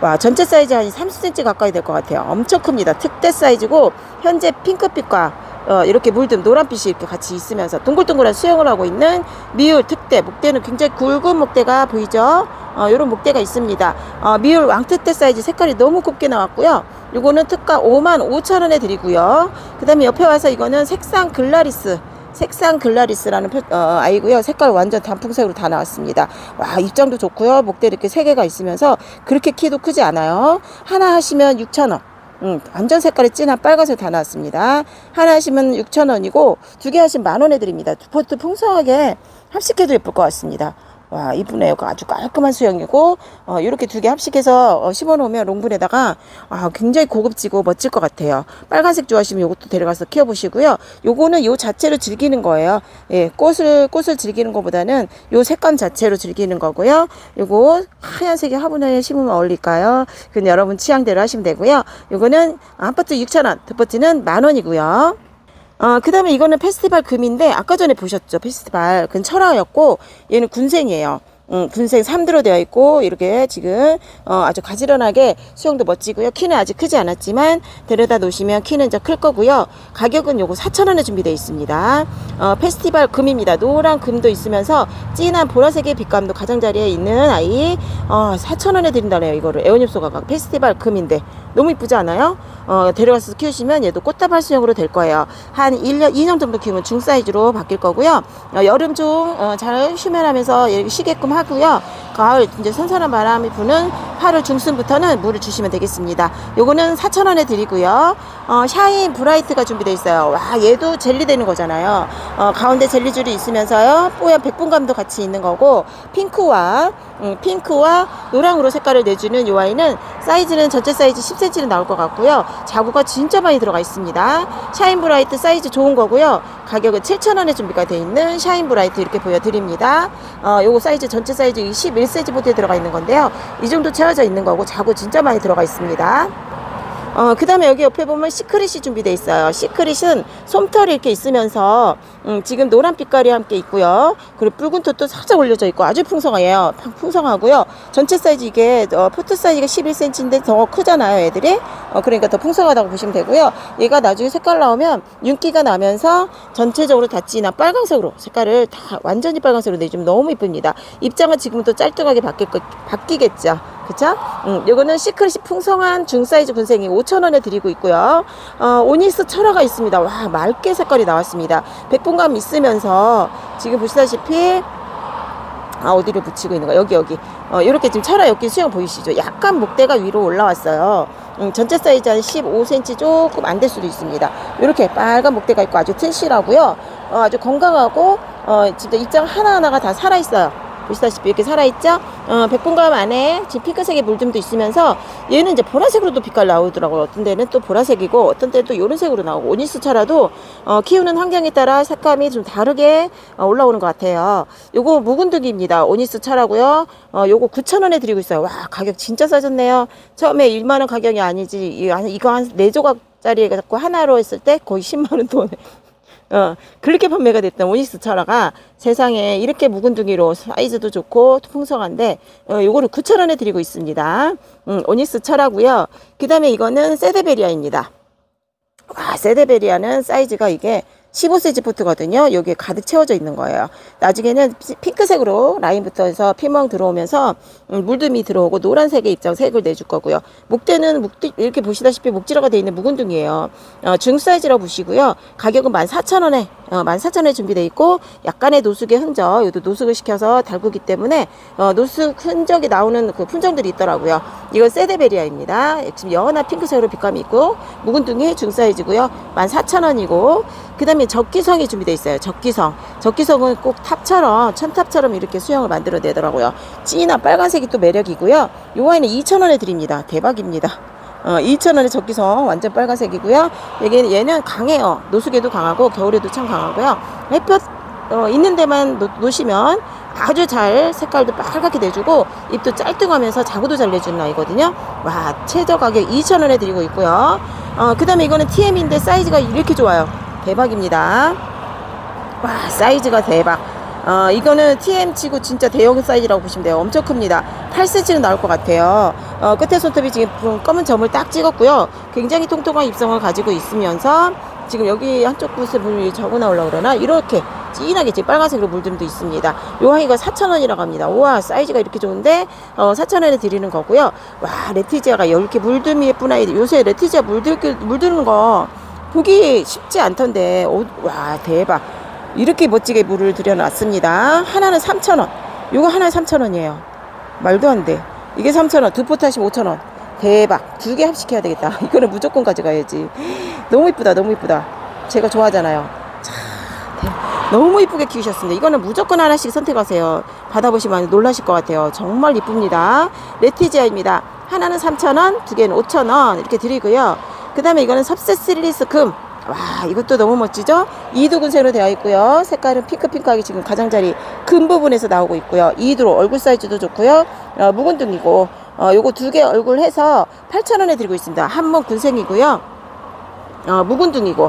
Speaker 1: 와, 전체 사이즈 한 30cm 가까이 될 것 같아요. 엄청 큽니다. 특대 사이즈고, 현재 핑크빛과 어, 이렇게 물든 노란빛이 이렇게 같이 있으면서 동글동글한 수영을 하고 있는 미율 특대. 목대는 굉장히 굵은 목대가 보이죠? 어, 요런 목대가 있습니다. 어, 미율 왕특대 사이즈 색깔이 너무 곱게 나왔고요. 요거는 특가 5만 5천 원에 드리고요. 그 다음에 옆에 와서 이거는 색상 글라리스. 색상 글라리스라는 표, 어, 아이고요. 색깔 완전 단풍색으로 다 나왔습니다. 와 입장도 좋고요. 목대 이렇게 세 개가 있으면서 그렇게 키도 크지 않아요. 하나 하시면 6천 원. 음, 완전 색깔이 진한 빨간색 다 나왔습니다. 하나 하시면 6,000원이고 두 개 하시면 만 원에 드립니다. 두 포트 풍성하게 합식해도 예쁠 것 같습니다. 와 이쁘네요. 아주 깔끔한 수영이고 어, 이렇게 두 개 합식해서 어, 심어놓으면 롱분에다가 아, 굉장히 고급지고 멋질 것 같아요. 빨간색 좋아하시면 이것도 데려가서 키워보시고요. 요거는 요 자체로 즐기는 거예요. 예, 꽃을 꽃을 즐기는 것보다는 요 색감 자체로 즐기는 거고요. 요거 하얀색이 화분에 심으면 어울릴까요? 그건 여러분 취향대로 하시면 되고요. 요거는 한 포트 6,000원, 두 포트는 만 원이고요. 어, 그 다음에 이거는 페스티벌 금인데, 아까 전에 보셨죠? 페스티벌. 그건 철화였고, 얘는 군생이에요. 음, 군생 3두로 되어 있고, 이렇게 지금, 어, 아주 가지런하게 수형도 멋지고요. 키는 아직 크지 않았지만, 데려다 놓으시면 키는 이제 클 거고요. 가격은 요거 4,000원에 준비되어 있습니다. 어, 페스티벌 금입니다. 노란 금도 있으면서, 진한 보라색의 빛감도 가장자리에 있는 아이, 어, 4,000원에 드린다네요. 이거를. 에어닙소 가격. 페스티벌 금인데. 너무 이쁘지 않아요? 어, 데려가서 키우시면 얘도 꽃다발 수형으로 될 거예요. 한 1년, 2년 정도 키우면 중 사이즈로 바뀔 거고요. 어, 여름 중, 어, 잘 휴면하면서 이렇게 쉬게끔 하고요. 가을, 이제 선선한 바람이 부는 8월 중순부터는 물을 주시면 되겠습니다. 요거는 4,000원에 드리고요. 어, 샤인 브라이트가 준비되어 있어요. 와, 얘도 젤리 되는 거잖아요. 어, 가운데 젤리줄이 있으면서요. 뽀얀 백분감도 같이 있는 거고, 핑크와, 음, 핑크와 노랑으로 색깔을 내주는 요 아이는 사이즈는 전체 사이즈 10cm는 나올 것 같고요. 자구가 진짜 많이 들어가 있습니다. 샤인 브라이트 사이즈 좋은 거고요. 가격은 7,000원에 준비가 되어 있는 샤인 브라이트 이렇게 보여드립니다. 어, 요거 사이즈 전체 사이즈 21cm 포트에 들어가 있는 건데요. 이 정도 채워져 있는 거고 자구 진짜 많이 들어가 있습니다. 어, 그 다음에 여기 옆에 보면 시크릿이 준비되어 있어요. 시크릿은 솜털이 이렇게 있으면서, 음, 지금 노란 빛깔이 함께 있고요. 그리고 붉은 톱도 살짝 올려져 있고 아주 풍성해요. 풍- 풍성하고요. 전체 사이즈 이게, 어, 포트 사이즈가 11cm인데 더 크잖아요, 애들이. 어, 그러니까 더 풍성하다고 보시면 되고요. 얘가 나중에 색깔 나오면 윤기가 나면서 전체적으로 다 진한 빨간색으로 색깔을 다 완전히 빨간색으로 내주면 너무 이쁩니다. 입장은 지금부터 짤뚱하게 바뀔 거, 바뀌겠죠. 그쵸? 음, 요거는 시크릿이 풍성한 중사이즈 군생이 5,000원에 드리고 있고요. 어, 오니스 철화가 있습니다. 와, 맑게 색깔이 나왔습니다. 백분감 있으면서 지금 보시다시피 아, 어디를 붙이고 있는 거야? 여기, 여기. 어, 이렇게 지금 철화 여기 수영 보이시죠? 약간 목대가 위로 올라왔어요. 음, 전체 사이즈 한 15cm 조금 안 될 수도 있습니다. 이렇게 빨간 목대가 있고 아주 튼실하고요. 어, 아주 건강하고, 어, 진짜 입장 하나하나가 다 살아있어요. 보시다시피 이렇게 살아있죠? 어, 백분감 안에 지금 핑크색의 물듬도 있으면서 얘는 이제 보라색으로도 빛깔 나오더라고요. 어떤 데는 또 보라색이고 어떤 때는 또 이런 색으로 나오고 오닉스 철화도 어, 키우는 환경에 따라 색감이 좀 다르게 어, 올라오는 것 같아요. 요거 묵은둥이입니다. 오닉스 철화고요. 어, 요거 9,000원에 드리고 있어요. 와 가격 진짜 싸졌네요. 처음에 1만원 가격이 아니지 이거 한 4조각 짜리 해갖고 하나로 했을 때 거의 10만원 돈에 어, 그렇게 판매가 됐던 오닉스 철화가 세상에 이렇게 묵은둥이로 사이즈도 좋고 풍성한데 어, 요거를 9,000원에 드리고 있습니다. 음, 오닉스 철화고요. 그 다음에 이거는 세데베리아입니다. 와, 세데베리아는 사이즈가 이게 15cm 포트거든요. 여기에 가득 채워져 있는 거예요. 나중에는 피- 핑크색으로 라인부터 해서 피멍 들어오면서 음, 물듬이 들어오고 노란색의 입장 색을 내줄 거고요. 목대는 묵 이렇게 보시다시피 목지러가 되어 있는 묵은둥이에요. 어, 중 사이즈라고 보시고요. 가격은 14,000원에 어, 14,000원에 준비되어 있고 약간의 노숙의 흔적, 이것도 노숙을 시켜서 달구기 때문에 어, 노숙 흔적이 나오는 그 품종들이 있더라고요. 이건 세데베리아입니다. 지금 연한 핑크색으로 빛감이 있고 묵은둥이 중 사이즈고요. 14,000원이고 그 다음에 적기성이 준비되어 있어요. 적기성. 적기성은 꼭 탑처럼 천탑처럼 이렇게 수영을 만들어 내더라고요. 진한 빨간색이 또 매력이고요. 요 아이는 2,000원에 드립니다. 대박입니다. 어, 2,000원의 적기성 완전 빨간색이고요. 얘는 얘는 강해요. 노숙에도 강하고 겨울에도 참 강하고요. 햇볕 어, 있는 데만 놓, 놓으시면 아주 잘 색깔도 빨갛게 내주고 잎도 짤뚱하면서 자구도 잘 내주는 아이거든요. 와 최저 가격 2,000원에 드리고 있고요. 어, 그 다음에 이거는 TM인데 사이즈가 이렇게 좋아요. 대박입니다. 와 사이즈가 대박. 어, 이거는 TM 치고 진짜 대형 사이즈라고 보시면 돼요. 엄청 큽니다. 8cm는 나올 것 같아요. 어, 끝에 손톱이 지금 검은 점을 딱 찍었고요. 굉장히 통통한 입성을 가지고 있으면서 지금 여기 한쪽 곳에 보면 적어 나오려고 그러나 이렇게 진하게 지금 빨간색으로 물들도 있습니다. 요 아이가 4,000원이라고 합니다. 우와 사이즈가 이렇게 좋은데 어, 4,000원에 드리는 거고요. 와 레티지아가 이렇게 물듬이 예쁜 아이 요새 레티지아 물들, 물드는 거 보기 쉽지 않던데. 오, 와 대박. 이렇게 멋지게 물을 들여놨습니다. 하나는 3,000원. 요거 하나에 3,000원이에요. 말도 안돼. 이게 3,000원. 두 하시면 5,000원. 대박. 두 개 합식해야 되겠다. *laughs* 이거는 무조건 가져가야지. 너무 이쁘다. 너무 이쁘다. 제가 좋아하잖아요. 너무 이쁘게 키우셨습니다. 이거는 무조건 하나씩 선택하세요. 받아보시면 놀라실 것 같아요. 정말 이쁩니다. 레티지아입니다. 하나는 3,000원 두 개는 5,000원. 이렇게 드리고요 그 다음에 이거는 섭세 실리스 금. 와, 이것도 너무 멋지죠? 이두근색으로 되어 있고요. 색깔은 핑크핑크하게 지금 가장자리 금 부분에서 나오고 있고요. 이두로 얼굴 사이즈도 좋고요. 어, 묵은둥이고, 어, 요거 두 개 얼굴 해서 8,000원에 드리고 있습니다. 한번 군생이고요. 어, 묵은둥이고.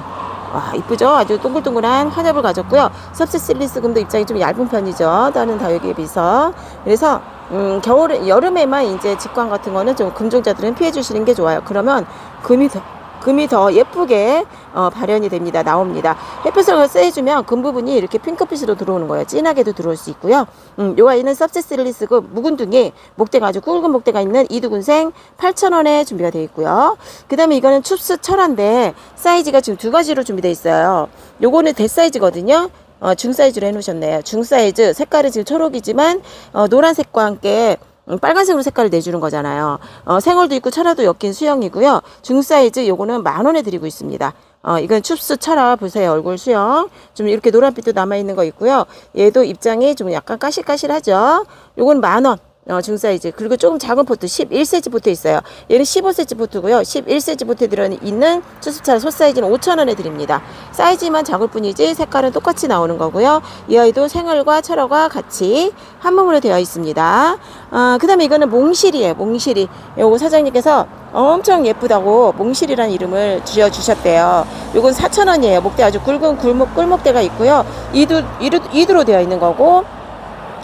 Speaker 1: 와, 이쁘죠? 아주 동글동글한 환엽을 가졌고요. 섭세실리스 금도 입장이 좀 얇은 편이죠. 다른 다육에 비해서. 그래서, 음, 겨울에, 여름에만 이제 직관 같은 거는 좀 금종자들은 피해 주시는 게 좋아요. 그러면 금이 더, 금이 더 예쁘게 어, 발현이 됩니다. 나옵니다. 햇볕을 쐬주면 금 부분이 이렇게 핑크빛으로 들어오는 거예요. 진하게도 들어올 수 있고요. 음, 요 아이는 섭세실리스금 묵은둥이 목대가 아주 굵은 목대가 있는 이두군생 8,000원에 준비가 되어 있고요. 그 다음에 이거는 춥스 철화인데 사이즈가 지금 두 가지로 준비되어 있어요. 요거는 대사이즈거든요. 어, 중 사이즈로 해놓으셨네요. 중 사이즈 색깔이 지금 초록이지만 어, 노란색과 함께 음, 빨간색으로 색깔을 내주는 거잖아요. 어, 생얼도 있고 철화도 엮인 수형이고요. 중 사이즈 요거는 만 원에 드리고 있습니다. 어, 이건 춥스 철화 보세요. 얼굴 수형. 좀 이렇게 노란빛도 남아있는 거 있고요. 얘도 입장이 좀 약간 까실까실하죠. 요건 만 원. 어, 중 사이즈. 그리고 조금 작은 포트 11cm 포트 있어요. 얘는 15cm 포트고요. 11cm 포트에 들어있는 추수차 소 사이즈는 5,000원에 드립니다. 사이즈만 작을 뿐이지 색깔은 똑같이 나오는 거고요. 이 아이도 생얼과 철화가 같이 한 몸으로 되어 있습니다. 아, 그 다음에 이거는 몽실이에요. 몽실이. 요거 사장님께서 엄청 예쁘다고 몽실이라는 이름을 지어주셨대요. 요건 4,000원이에요. 목대 아주 굵은 굴목, 꿀목대가 있고요. 이두, 이두, 이두로 되어 있는 거고,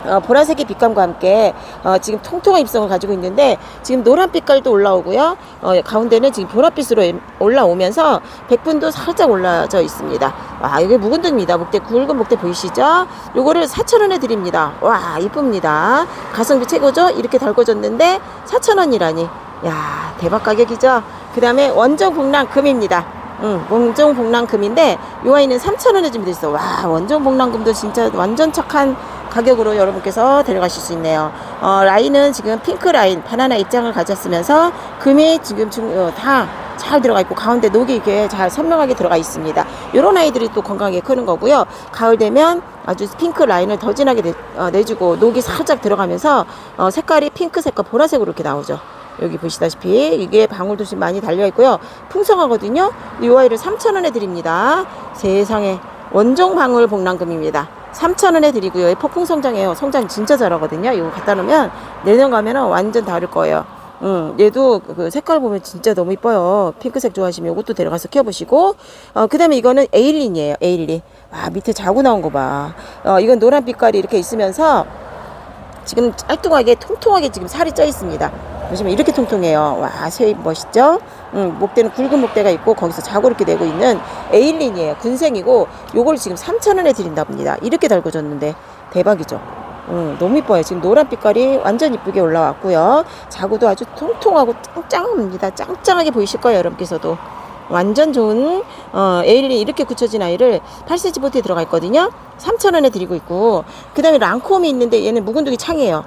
Speaker 1: 어, 보라색의 빛감과 함께 어, 지금 통통한 입성을 가지고 있는데 지금 노란 빛깔도 올라오고요. 어, 가운데는 지금 보랏빛으로 올라오면서 백분도 살짝 올라져 있습니다. 와 이게 묵은둥입니다. 목대 굵은 목대 보이시죠? 요거를 4,000원에 드립니다. 와 이쁩니다. 가성비 최고죠? 이렇게 달궈졌는데 4,000원이라니. 야 대박 가격이죠? 그 다음에 원정 복랑 금입니다. 응, 원정 복랑금인데 요 아이는 3,000원에 준비돼 있어. 와, 원정 복랑금도 진짜 완전 착한 가격으로 여러분께서 데려가실 수 있네요. 어, 라인은 지금 핑크 라인, 바나나 입장을 가졌으면서 금이 지금 어, 다잘 들어가 있고 가운데 녹이 이렇게 잘 선명하게 들어가 있습니다. 이런 아이들이 또 건강하게 크는 거고요. 가을 되면 아주 핑크 라인을 더 진하게 내, 주고 녹이 살짝 들어가면서 어, 색깔이 핑크색과 보라색으로 이렇게 나오죠. 여기 보시다시피 이게 방울도 지금 많이 달려 있고요. 풍성하거든요. 이 아이를 3,000원에 드립니다. 세상에 원종 방울 복랑금입니다. 3,000원에 드리고요. 얘 폭풍 성장해요. 성장 진짜 잘하거든요. 이거 갖다 놓으면 내년 가면은 완전 다를 거예요. 음, 얘도 그 색깔 보면 진짜 너무 이뻐요. 핑크색 좋아하시면 이것도 데려가서 키워보시고, 어, 그 다음에 이거는 에일린이에요. 에일린. 와, 밑에 자구 나온 거 봐. 어, 이건 노란 빛깔이 이렇게 있으면서 지금 짤뚱하게 통통하게 지금 살이 쪄 있습니다. 보시면 이렇게 통통해요. 와, shape 멋있죠? 음, 목대는 굵은 목대가 있고 거기서 자구 이렇게 내고 있는 에일린이에요. 군생이고 요걸 지금 3,000원에 드린다 봅니다. 이렇게 달궈줬는데 대박이죠. 음, 너무 이뻐요. 지금 노란 빛깔이 완전 이쁘게 올라왔고요. 자구도 아주 통통하고 짱짱합니다. 짱짱하게 보이실 거예요, 여러분께서도. 완전 좋은 어, 에일리 이렇게 굳혀진 아이를 8cm 보트에 들어가 있거든요. 3,000원에 드리고 있고 그 다음에 랑콤이 있는데 얘는 묵은둥이 창이에요.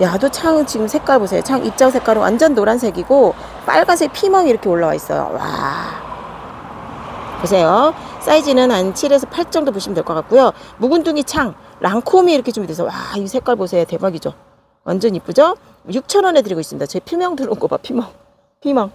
Speaker 1: 야도 창 지금 색깔 보세요. 창 입장 색깔은 완전 노란색이고 빨간색 피멍이 이렇게 올라와 있어요. 와 보세요. 사이즈는 한 7에서 8 정도 보시면 될 것 같고요. 묵은둥이 창, 랑콤이 이렇게 준비돼서 와, 이 색깔 보세요. 대박이죠. 완전 이쁘죠? 6,000원에 드리고 있습니다. 얘 피멍 들어온 거 봐. 피멍. 피멍.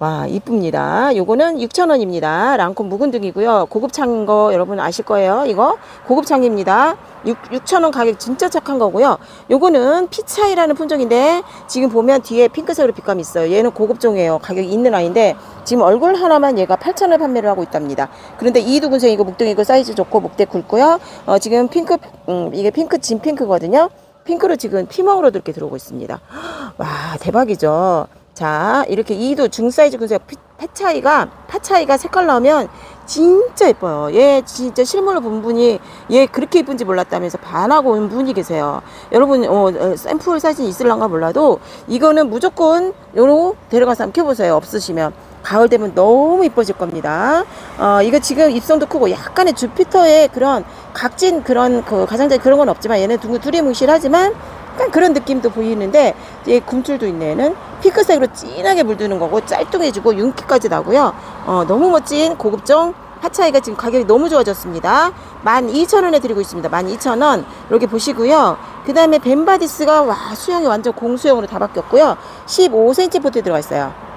Speaker 1: 와, 이쁩니다. 요거는 6,000원입니다. 랑콤 묵은둥이고요. 고급창인 거 여러분 아실 거예요. 이거 고급창입니다. 6, 6,000원 가격 진짜 착한 거고요. 요거는 피차이라는 품종인데 지금 보면 뒤에 핑크색으로 빛감이 있어요. 얘는 고급종이에요. 가격이 있는 아이인데 지금 얼굴 하나만 얘가 8,000원 판매를 하고 있답니다. 그런데 이두군생이고 묵은둥이고 사이즈 좋고 목대 굵고요. 어, 지금 핑크 음, 이게 핑크 진 핑크거든요. 핑크로 지금 피멍으로 이렇게 들어오고 있습니다. *gasps* 와 대박이죠. 자 이렇게 이도 중사이즈 군색 파 차이가 파 차이가 색깔 나오면 진짜 예뻐요. 얘 진짜 실물로 본 분이 얘 그렇게 예쁜지 몰랐다면서 반하고 온 분이 계세요. 여러분 어, 어, 샘플 사진 있을랑가 몰라도 이거는 무조건 요로 데려가서 한번 켜보세요. 없으시면 가을 되면 너무 이뻐질 겁니다. 어, 이거 지금 입성도 크고 약간의 주피터의 그런 각진 그런 그 가장자리 그런 건 없지만 얘는 둥근 두리뭉실하지만 약간 그런 느낌도 보이는데 얘 굶줄도 있네 얘는 핑크색으로 진하게 물드는 거고 짤뚱해지고 윤기까지 나고요. 어, 너무 멋진 고급종 하차이가 지금 가격이 너무 좋아졌습니다. 12,000원에 드리고 있습니다. 12,000원. 이렇게 보시고요. 그 다음에 벤바디스가 와 수영이 완전 공수형으로 다 바뀌었고요. 15cm 포트에 들어가 있어요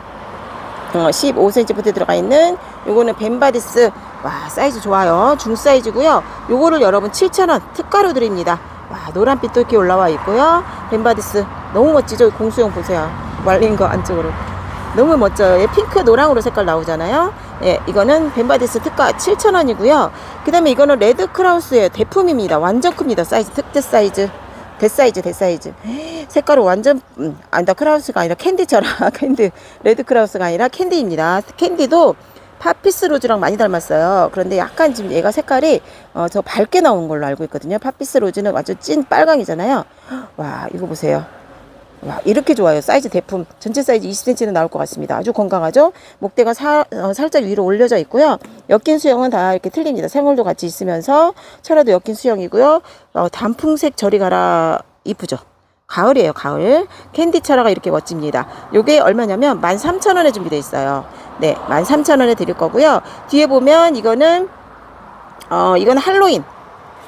Speaker 1: 어, 15cm 포트에 들어가 있는 요거는 벤바디스. 와 사이즈 좋아요. 중 사이즈고요. 요거를 여러분 7,000원 특가로 드립니다. 와 노란빛도 이렇게 올라와 있고요. 벤바디스 너무 멋지죠? 이 수형 보세요. 말린 거 안쪽으로. 너무 멋져요. 얘 핑크 노랑으로 색깔 나오잖아요. 예 이거는 벤바디스 특가 7,000원이고요. 그 다음에 이거는 레드 크라우스예요 대품입니다. 완전 큽니다. 사이즈 특대 사이즈 대사이즈 대사이즈 색깔은 완전 음, 아니다 크라우스가 아니라 캔디 철화 *laughs* 캔디 레드 크라우스가 아니라 캔디입니다 캔디도 파피스 로즈랑 많이 닮았어요. 그런데 약간 지금 얘가 색깔이 어, 저 밝게 나온 걸로 알고 있거든요. 파피스 로즈는 완전 찐 빨강이잖아요. 와 이거 보세요. 와 이렇게 좋아요. 사이즈 대품 전체 사이즈 20cm는 나올 것 같습니다. 아주 건강하죠. 목대가 사, 어, 살짝 위로 올려져 있고요. 엮인 수형은 다 이렇게 틀립니다. 생얼도 같이 있으면서 철화도 엮인 수형이고요. 어, 단풍색 저리 가라 이쁘죠. 가을이에요, 가을. 캔디 철화가 이렇게 멋집니다. 요게 얼마냐면 13,000원에 준비되어 있어요. 네, 13,000원에 드릴 거고요. 뒤에 보면 이거는 어, 이건 할로윈.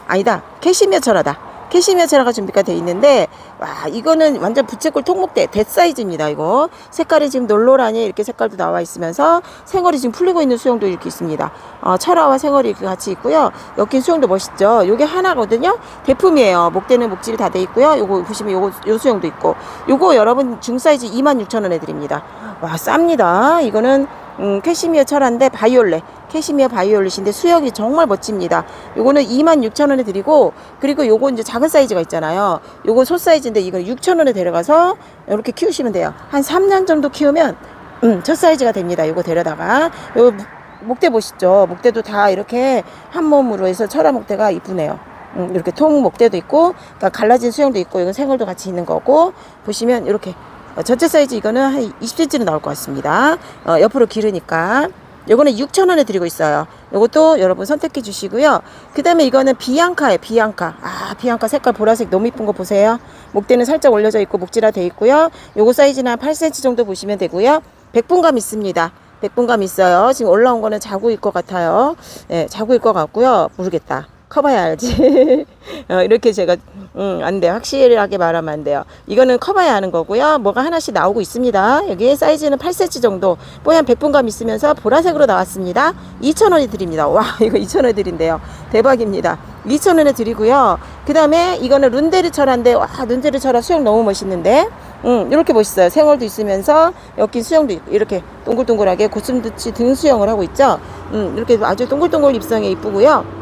Speaker 1: 아니다. 캐시미어 철화다. 캐시미어 철화가 준비가 돼 있는데 와 이거는 완전 부채꼴 통목대 대 사이즈입니다 이거. 색깔이 지금 놀노란이 이렇게 색깔도 나와 있으면서 생얼이 지금 풀리고 있는 수형도 이렇게 있습니다. 어, 철화와 생얼이 같이 있고요. 엮인 수형도 멋있죠? 요게 하나거든요? 대품이에요. 목대는 목질이 다 돼 있고요. 요거 보시면 요거 요 수형도 있고. 요거 여러분 중 사이즈 26,000원에 드립니다. 와 쌉니다. 이거는 음, 캐시미어 철화인데 바이올렛 캐시미어 바이올렛인데 수형이 정말 멋집니다. 요거는 26,000원에 드리고 그리고 요거 이제 작은 사이즈가 있잖아요. 요거 소 사이즈인데 이건 6,000원에 데려가서 이렇게 키우시면 돼요. 한 3년 정도 키우면 음, 첫 사이즈가 됩니다. 요거 데려다가 요 목대 보시죠. 목대도 다 이렇게 한 몸으로 해서 철화 목대가 이쁘네요. 음, 이렇게 통 목대도 있고 그러니까 갈라진 수영도 있고 이건 생얼도 같이 있는 거고 보시면 이렇게 어, 전체 사이즈 이거는 한 20cm는 나올 것 같습니다. 어, 옆으로 기르니까 요거는 6,000원에 드리고 있어요. 요것도 여러분 선택해 주시고요. 그 다음에 이거는 비앙카예요. 비앙카. 아, 비앙카 색깔 보라색 너무 이쁜 거 보세요. 목대는 살짝 올려져 있고 목지라 돼 있고요. 요거 사이즈는 한 8cm 정도 보시면 되고요. 백분감 있습니다. 백분감 있어요. 지금 올라온 거는 자구일 것 같아요. 네, 자구일 것 같고요. 모르겠다. 커봐야 알지. *laughs* 어, 이렇게 제가 음, 안 돼요. 확실하게 말하면 안 돼요. 이거는 커봐야 하는 거고요. 뭐가 하나씩 나오고 있습니다. 여기 사이즈는 8cm 정도, 뽀얀 백분감 있으면서 보라색으로 나왔습니다. 2,000원이 드립니다. 와, *laughs* 이거 2,000원에 드린대요. 대박입니다. 2,000원에 드리고요. 그 다음에 이거는 룬데르 철화인데, 와, 룬데르 철화 수영 너무 멋있는데, 음, 이렇게 멋있어요. 생얼도 있으면서, 여기 수영도 이렇게 동글동글하게 고슴도치 등 수영을 하고 있죠. 음, 이렇게 아주 동글동글 입성에 이쁘고요.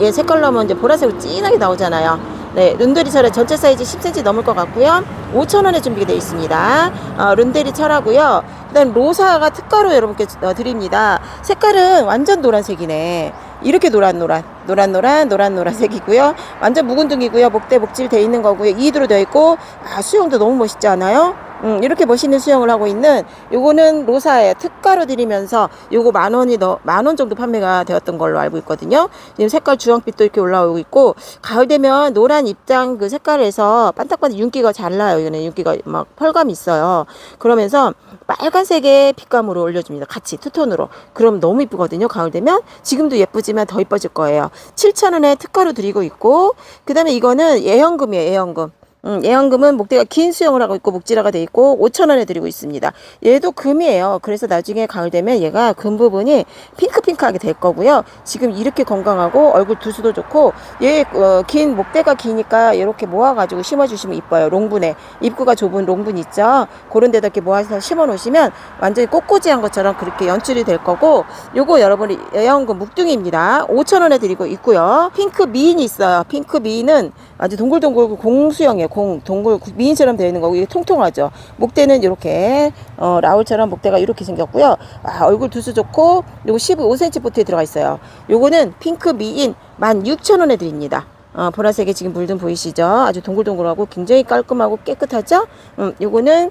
Speaker 1: 얘 색깔로 이제 보라색으로 진하게 나오잖아요. 네, 룬데리 철의 전체 사이즈 10cm 넘을 것 같고요. 5,000원에 준비가 되어 있습니다. 어, 룬데리 철하고요. 그 다음 로사가 특가로 여러분께 어, 드립니다. 색깔은 완전 노란색이네. 이렇게 노란 노란, 노란 노란, 노란 노란색이고요. 완전 묵은둥이고요. 목대, 목질 되어 있는 거고요. 2두로 되어 있고, 아, 수형도 너무 멋있지 않아요? 음, 이렇게 멋있는 수형을 하고 있는 요거는 로사에 특가로 드리면서 요거 만 원이 더, 만 원 정도 판매가 되었던 걸로 알고 있거든요. 지금 색깔 주황빛도 이렇게 올라오고 있고 가을 되면 노란 입장 그 색깔에서 반딱반딱 윤기가 잘 나요. 이거는 윤기가 막 펄감이 있어요. 그러면서 빨간색의 빛감으로 올려줍니다. 같이 투톤으로. 그럼 너무 이쁘거든요. 가을 되면 지금도 예쁘지만 더 이뻐질 거예요. 7,000원에 특가로 드리고 있고 그 다음에 이거는 예형금이에요. 예형금. 음, 예언금은 목대가 긴 수영을 하고 있고 목질화가 돼 있고 5천원에 드리고 있습니다. 얘도 금이에요. 그래서 나중에 가을 되면 얘가 금 부분이 핑크핑크하게 될 거고요. 지금 이렇게 건강하고 얼굴 두수도 좋고 얘긴 어, 목대가 기니까 이렇게 모아가지고 심어주시면 이뻐요. 롱분에 입구가 좁은 롱분 있죠. 그런 데다 이렇게 모아서 심어 놓으시면 완전히 꽃꽂이한 것처럼 그렇게 연출이 될 거고 요거 여러분이 예언금 묵둥이입니다. 5천원에 드리고 있고요. 핑크 미인이 있어요. 핑크 미인은 아주 동글동글 공수형이에요. 공 동글 미인처럼 되어 있는 거고 이게 통통하죠. 목대는 이렇게 어, 라울처럼 목대가 이렇게 생겼고요. 아, 얼굴 두수 좋고 요거 15cm 보트에 들어가 있어요. 요거는 핑크 미인 16,000원에 드립니다. 어, 보라색에 지금 물든 보이시죠? 아주 동글동글하고 굉장히 깔끔하고 깨끗하죠? 음, 요거는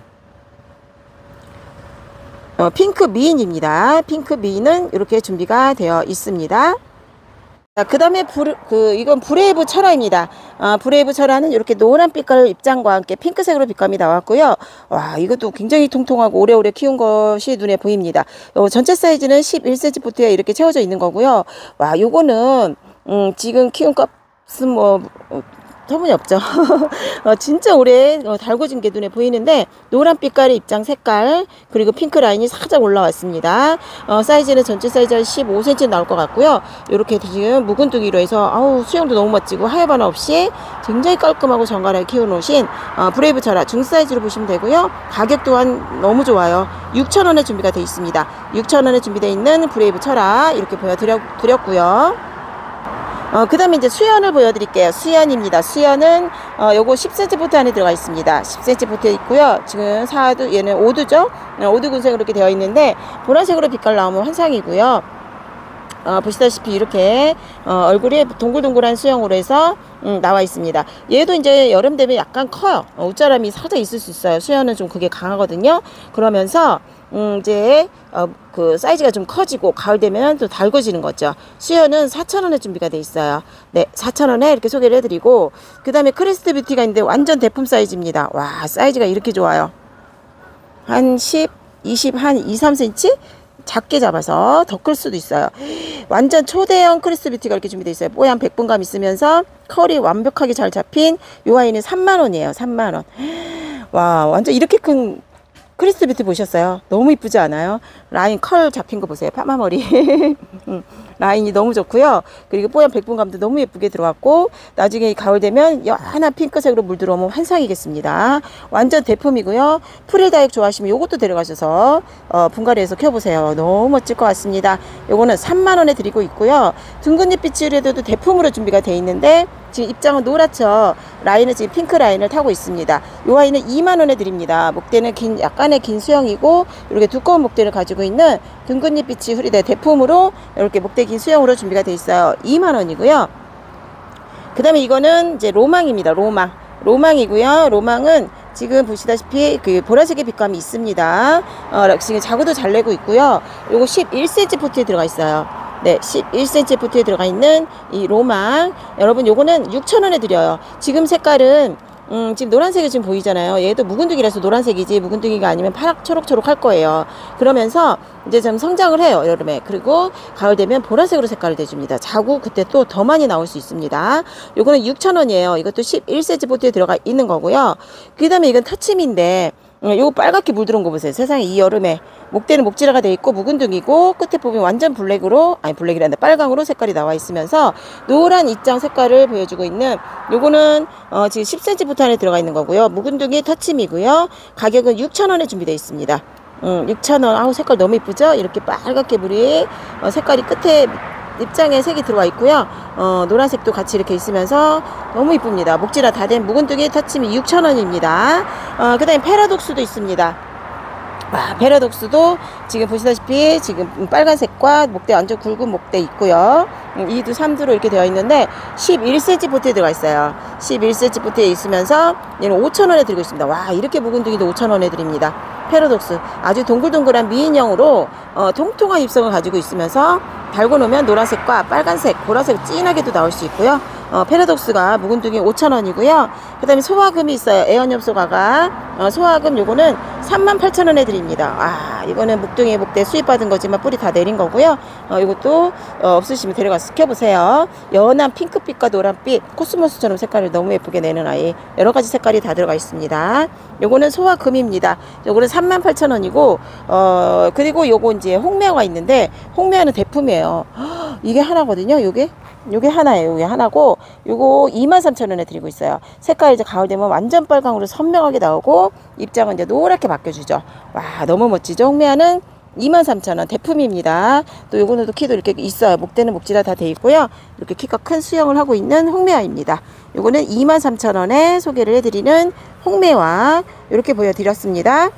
Speaker 1: 어, 핑크 미인입니다. 핑크 미인은 이렇게 준비가 되어 있습니다. 자, 그 다음에 불, 그, 이건 브레이브 철화입니다. 아, 브레이브 철화는 이렇게 노란 빛깔 입장과 함께 핑크색으로 빛감이 나왔고요. 와, 이것도 굉장히 통통하고 오래오래 키운 것이 눈에 보입니다. 어, 전체 사이즈는 11cm 포트에 이렇게 채워져 있는 거고요. 와, 요거는, 음, 지금 키운 값은 뭐, 어, 터무니없죠. *laughs* 어, 진짜 오래 어, 달궈진 게 눈에 보이는데 노란 빛깔의 입장 색깔 그리고 핑크 라인이 살짝 올라왔습니다. 어, 사이즈는 전체 사이즈 한 15cm 나올 것 같고요. 이렇게 지금 묵은둥이로 해서 아우 수형도 너무 멋지고 하엽 하나 없이 굉장히 깔끔하고 정갈하게 키워놓으신 어, 브레이브 철화 중 사이즈로 보시면 되고요. 가격 또한 너무 좋아요. 6,000원에 준비가 되어 있습니다. 6,000원에 준비되어 있는 브레이브 철화 이렇게 보여드렸고요. 어, 그 다음에 이제 수연을 보여드릴게요. 수연입니다. 수연은, 어, 요거 10cm 포트 안에 들어가 있습니다. 10cm 포트에 있고요. 지금 사두, 얘는 오두죠? 어, 오두 군색으로 이렇게 되어 있는데, 보라색으로 빛깔 나오면 환상이고요. 어, 보시다시피 이렇게 어, 얼굴이 동글동글한 수영으로 해서 음, 나와 있습니다. 얘도 이제 여름 되면 약간 커요. 어, 옷자람이 살짝 있을 수 있어요. 수영은 좀 그게 강하거든요. 그러면서 음, 이제 어, 그 사이즈가 좀 커지고 가을 되면 또 달궈지는 거죠. 수연은 4,000원에 준비가 돼 있어요. 네, 4,000원에 이렇게 소개를 해드리고 그 다음에 크리스트 뷰티가 있는데 완전 대품 사이즈입니다. 와, 사이즈가 이렇게 좋아요. 한 10, 20, 한 2, 3cm? 작게 잡아서 더 클 수도 있어요. 완전 초대형 크리스 뷰티가 이렇게 준비되어 있어요. 뽀얀 백분감 있으면서 컬이 완벽하게 잘 잡힌 요 아이는 3만원이에요. 3만원. 와, 완전 이렇게 큰 크리스 뷰티 보셨어요? 너무 이쁘지 않아요? 라인 컬 잡힌 거 보세요. 파마머리. *laughs* 음, 라인이 너무 좋고요. 그리고 뽀얀 백분감도 너무 예쁘게 들어갔고 나중에 가을 되면 연한 핑크색으로 물 들어오면 환상이겠습니다. 완전 대품이고요. 다이렉 좋아하시면 요것도 데려가셔서 어, 분갈이해서 키워보세요. 너무 멋질 것 같습니다. 요거는 3만 원에 드리고 있고요. 둥근잎 비치후리대 대품으로 준비가 돼 있는데 지금 잎장은 노랗죠. 라인은 지금 핑크 라인을 타고 있습니다. 요 아이는 2만 원에 드립니다. 목대는 긴 약간의 긴 수형이고 이렇게 두꺼운 목대를 가지고 있는 둥근잎 비치후리대 대품으로 이렇게 목대 긴 수형으로 준비가 돼 있어요. 2만 원이고요. 그 다음에 이거는 이제 로망입니다. 로망. 로망이고요. 로망은 지금 보시다시피 그 보라색의 빛감이 있습니다. 어, 지금 자구도 잘 내고 있고요. 요거 11cm 포트에 들어가 있어요. 네, 11cm 포트에 들어가 있는 이 로망. 여러분 요거는 6,000원에 드려요. 지금 색깔은 음, 지금 노란색이 지금 보이잖아요. 얘도 묵은둥이라서 노란색이지 묵은둥이가 아니면 파랗 초록초록 할 거예요. 그러면서 이제 좀 성장을 해요. 여름에. 그리고 가을 되면 보라색으로 색깔을 내줍니다. 자구 그때 또 더 많이 나올 수 있습니다. 요거는 6,000원이에요. 이것도 11cm 보트에 들어가 있는 거고요. 그 다음에 이건 음, 요거 빨갛게 물들어온 거 보세요. 세상에 이 여름에 목대는 목지라가 돼 있고 묵은둥이고 끝에 보면 완전 블랙으로 아니 블랙이란다 빨강으로 색깔이 나와 있으면서 노란 입장 색깔을 보여주고 있는 요거는 어, 지금 10cm 안에 들어가 있는 거고요. 묵은둥이 터침이고요. 가격은 6,000원에 준비되어 있습니다. 음, 6,000원. 아우 색깔 너무 이쁘죠? 이렇게 빨갛게 물이 어, 색깔이 끝에 입장에 색이 들어와 있고요. 어, 노란색도 같이 이렇게 있으면서 너무 이쁩니다. 목지라 다 된 묵은둥이 터침이 6,000원입니다. 어, 그 다음에 페라독스도 있습니다. 와, 페라독스도 지금 보시다시피 지금 빨간색과 목대 완전 굵은 목대 있고요. 음, 2두, 3두로 이렇게 되어 있는데 11cm 보트에 들어가 있어요. 11cm 보트에 있으면서 얘는 5,000원에 들고 있습니다. 와, 이렇게 묵은둥이도 5,000원에 드립니다. 페라독스 아주 동글동글한 미인형으로 어, 통통한 잎성을 가지고 있으면서 달궈 놓으면 노란색과 빨간색, 보라색 진하게도 나올 수 있고요. 어, 페라독스가 묵은둥이 5,000원이고요. 그 다음에 소화금이 있어요. 에어엽소가가. 어, 소화금 요거는 38,000원에 드립니다. 아, 이거는 묵둥이 목대 수입받은 거지만 뿌리 다 내린 거고요. 어, 이것도 어, 없으시면 데려가서 키워보세요. 연한 핑크빛과 노란빛, 코스모스처럼 색깔을 너무 예쁘게 내는 아이. 여러 가지 색깔이 다 들어가 있습니다. 요거는 소화금입니다. 요거는 38,000원이고, 어, 그리고 요거 이제 홍매화가 있는데, 홍매화는 대품이에요. 헉, *gasps* 이게 하나거든요, 요게. 요게 하나예요. 요게 하나고 요거 23,000원에 드리고 있어요. 색깔 이제 가을 되면 완전 빨강으로 선명하게 나오고 입장은 이제 노랗게 바뀌어 주죠. 와 너무 멋지죠. 홍매화는 23,000원 대품입니다. 또 요거는 또 키도 이렇게 있어요. 목대는 목지라 다돼 있고요. 이렇게 키가 큰 수영을 하고 있는 홍매화입니다. 요거는 23,000원에 소개를 해 드리는 홍매화 이렇게 보여 드렸습니다.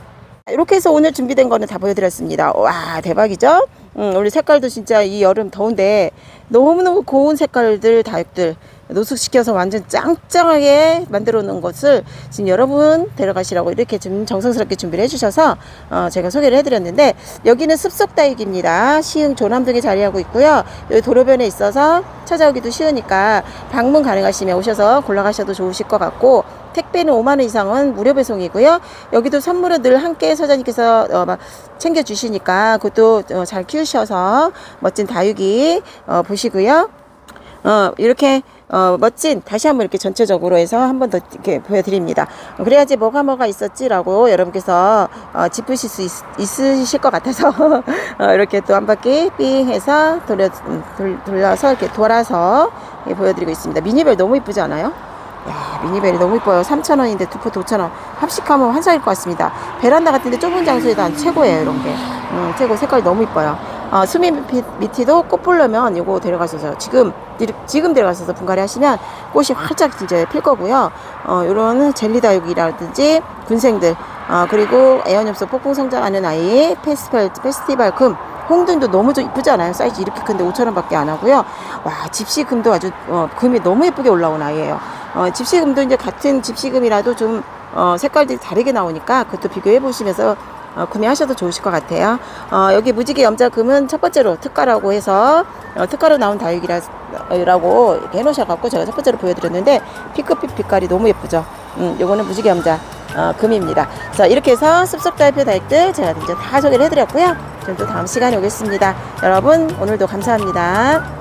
Speaker 1: 이렇게 해서 오늘 준비된 거는 다 보여드렸습니다. 와 대박이죠? 음, 우리 색깔도 진짜 이 여름 더운데 너무너무 고운 색깔들 다육들 노숙시켜서 완전 짱짱하게 만들어 놓은 것을 지금 여러분 데려가시라고 이렇게 좀 정성스럽게 준비를 해주셔서 어, 제가 소개를 해드렸는데 여기는 습속 다육입니다. 시흥 조남동에 자리하고 있고요. 여기 도로변에 있어서 찾아오기도 쉬우니까 방문 가능하시면 오셔서 골라가셔도 좋으실 것 같고 택배는 5만 원 이상은 무료 배송이고요. 여기도 선물은 늘 함께 사장님께서 어, 막 챙겨주시니까 그것도 어, 잘 키우셔서 멋진 다육이 어, 보시고요. 어, 이렇게 어, 멋진 다시 한번 이렇게 전체적으로 해서 한 번 더 이렇게 보여드립니다. 어, 그래야지 뭐가 뭐가 있었지라고 여러분께서 어, 짚으실 수 있, 있으실 것 같아서 *laughs* 어, 이렇게 또 한 바퀴 삥 해서 돌려, 음, 돌, 돌려서 이렇게 돌아서 예, 보여드리고 있습니다. 미니벨 너무 이쁘지 않아요? 야, 미니벨이 너무 이뻐요. 3,000원인데 두 포트 5,000원. 합식하면 환상일 것 같습니다. 베란다 같은데 좁은 장소에도 한 최고예요, 이런 게. 음, 최고. 색깔이 너무 이뻐요. 어, 수미 밑- 밑이도 꽃 보려면 이거 데려가셔서 지금 지금 데려가셔서 분갈이 하시면 꽃이 활짝 이제 필 거고요. 어, 요런 젤리 다육이라든지 군생들 어, 그리고 애완엽소 폭풍 성장하는 아이 페스티벌 페스티벌 금 홍등도 너무 좀 이쁘지 않아요? 사이즈 이렇게 큰데 5천원 밖에 안 하고요. 와, 집시금도 아주, 어, 금이 너무 예쁘게 올라온 아이예요. 어, 집시금도 이제 같은 집시금이라도 좀, 어, 색깔들이 다르게 나오니까 그것도 비교해 보시면서 어, 구매하셔도 좋으실 것 같아요. 어, 여기 무지개 염자금은 첫 번째로 특가라고 해서 어, 특가로 나온 다육이라고 이렇게 해놓으셔갖고 제가 첫 번째로 보여드렸는데 피크빛 빛깔이 너무 예쁘죠. 음, 요거는 무지개 염자 어, 금입니다. 자 이렇게 해서 습속 달표 다육들 제가 이제 다 소개를 해드렸고요. 저는 또 다음 시간에 오겠습니다. 여러분 오늘도 감사합니다.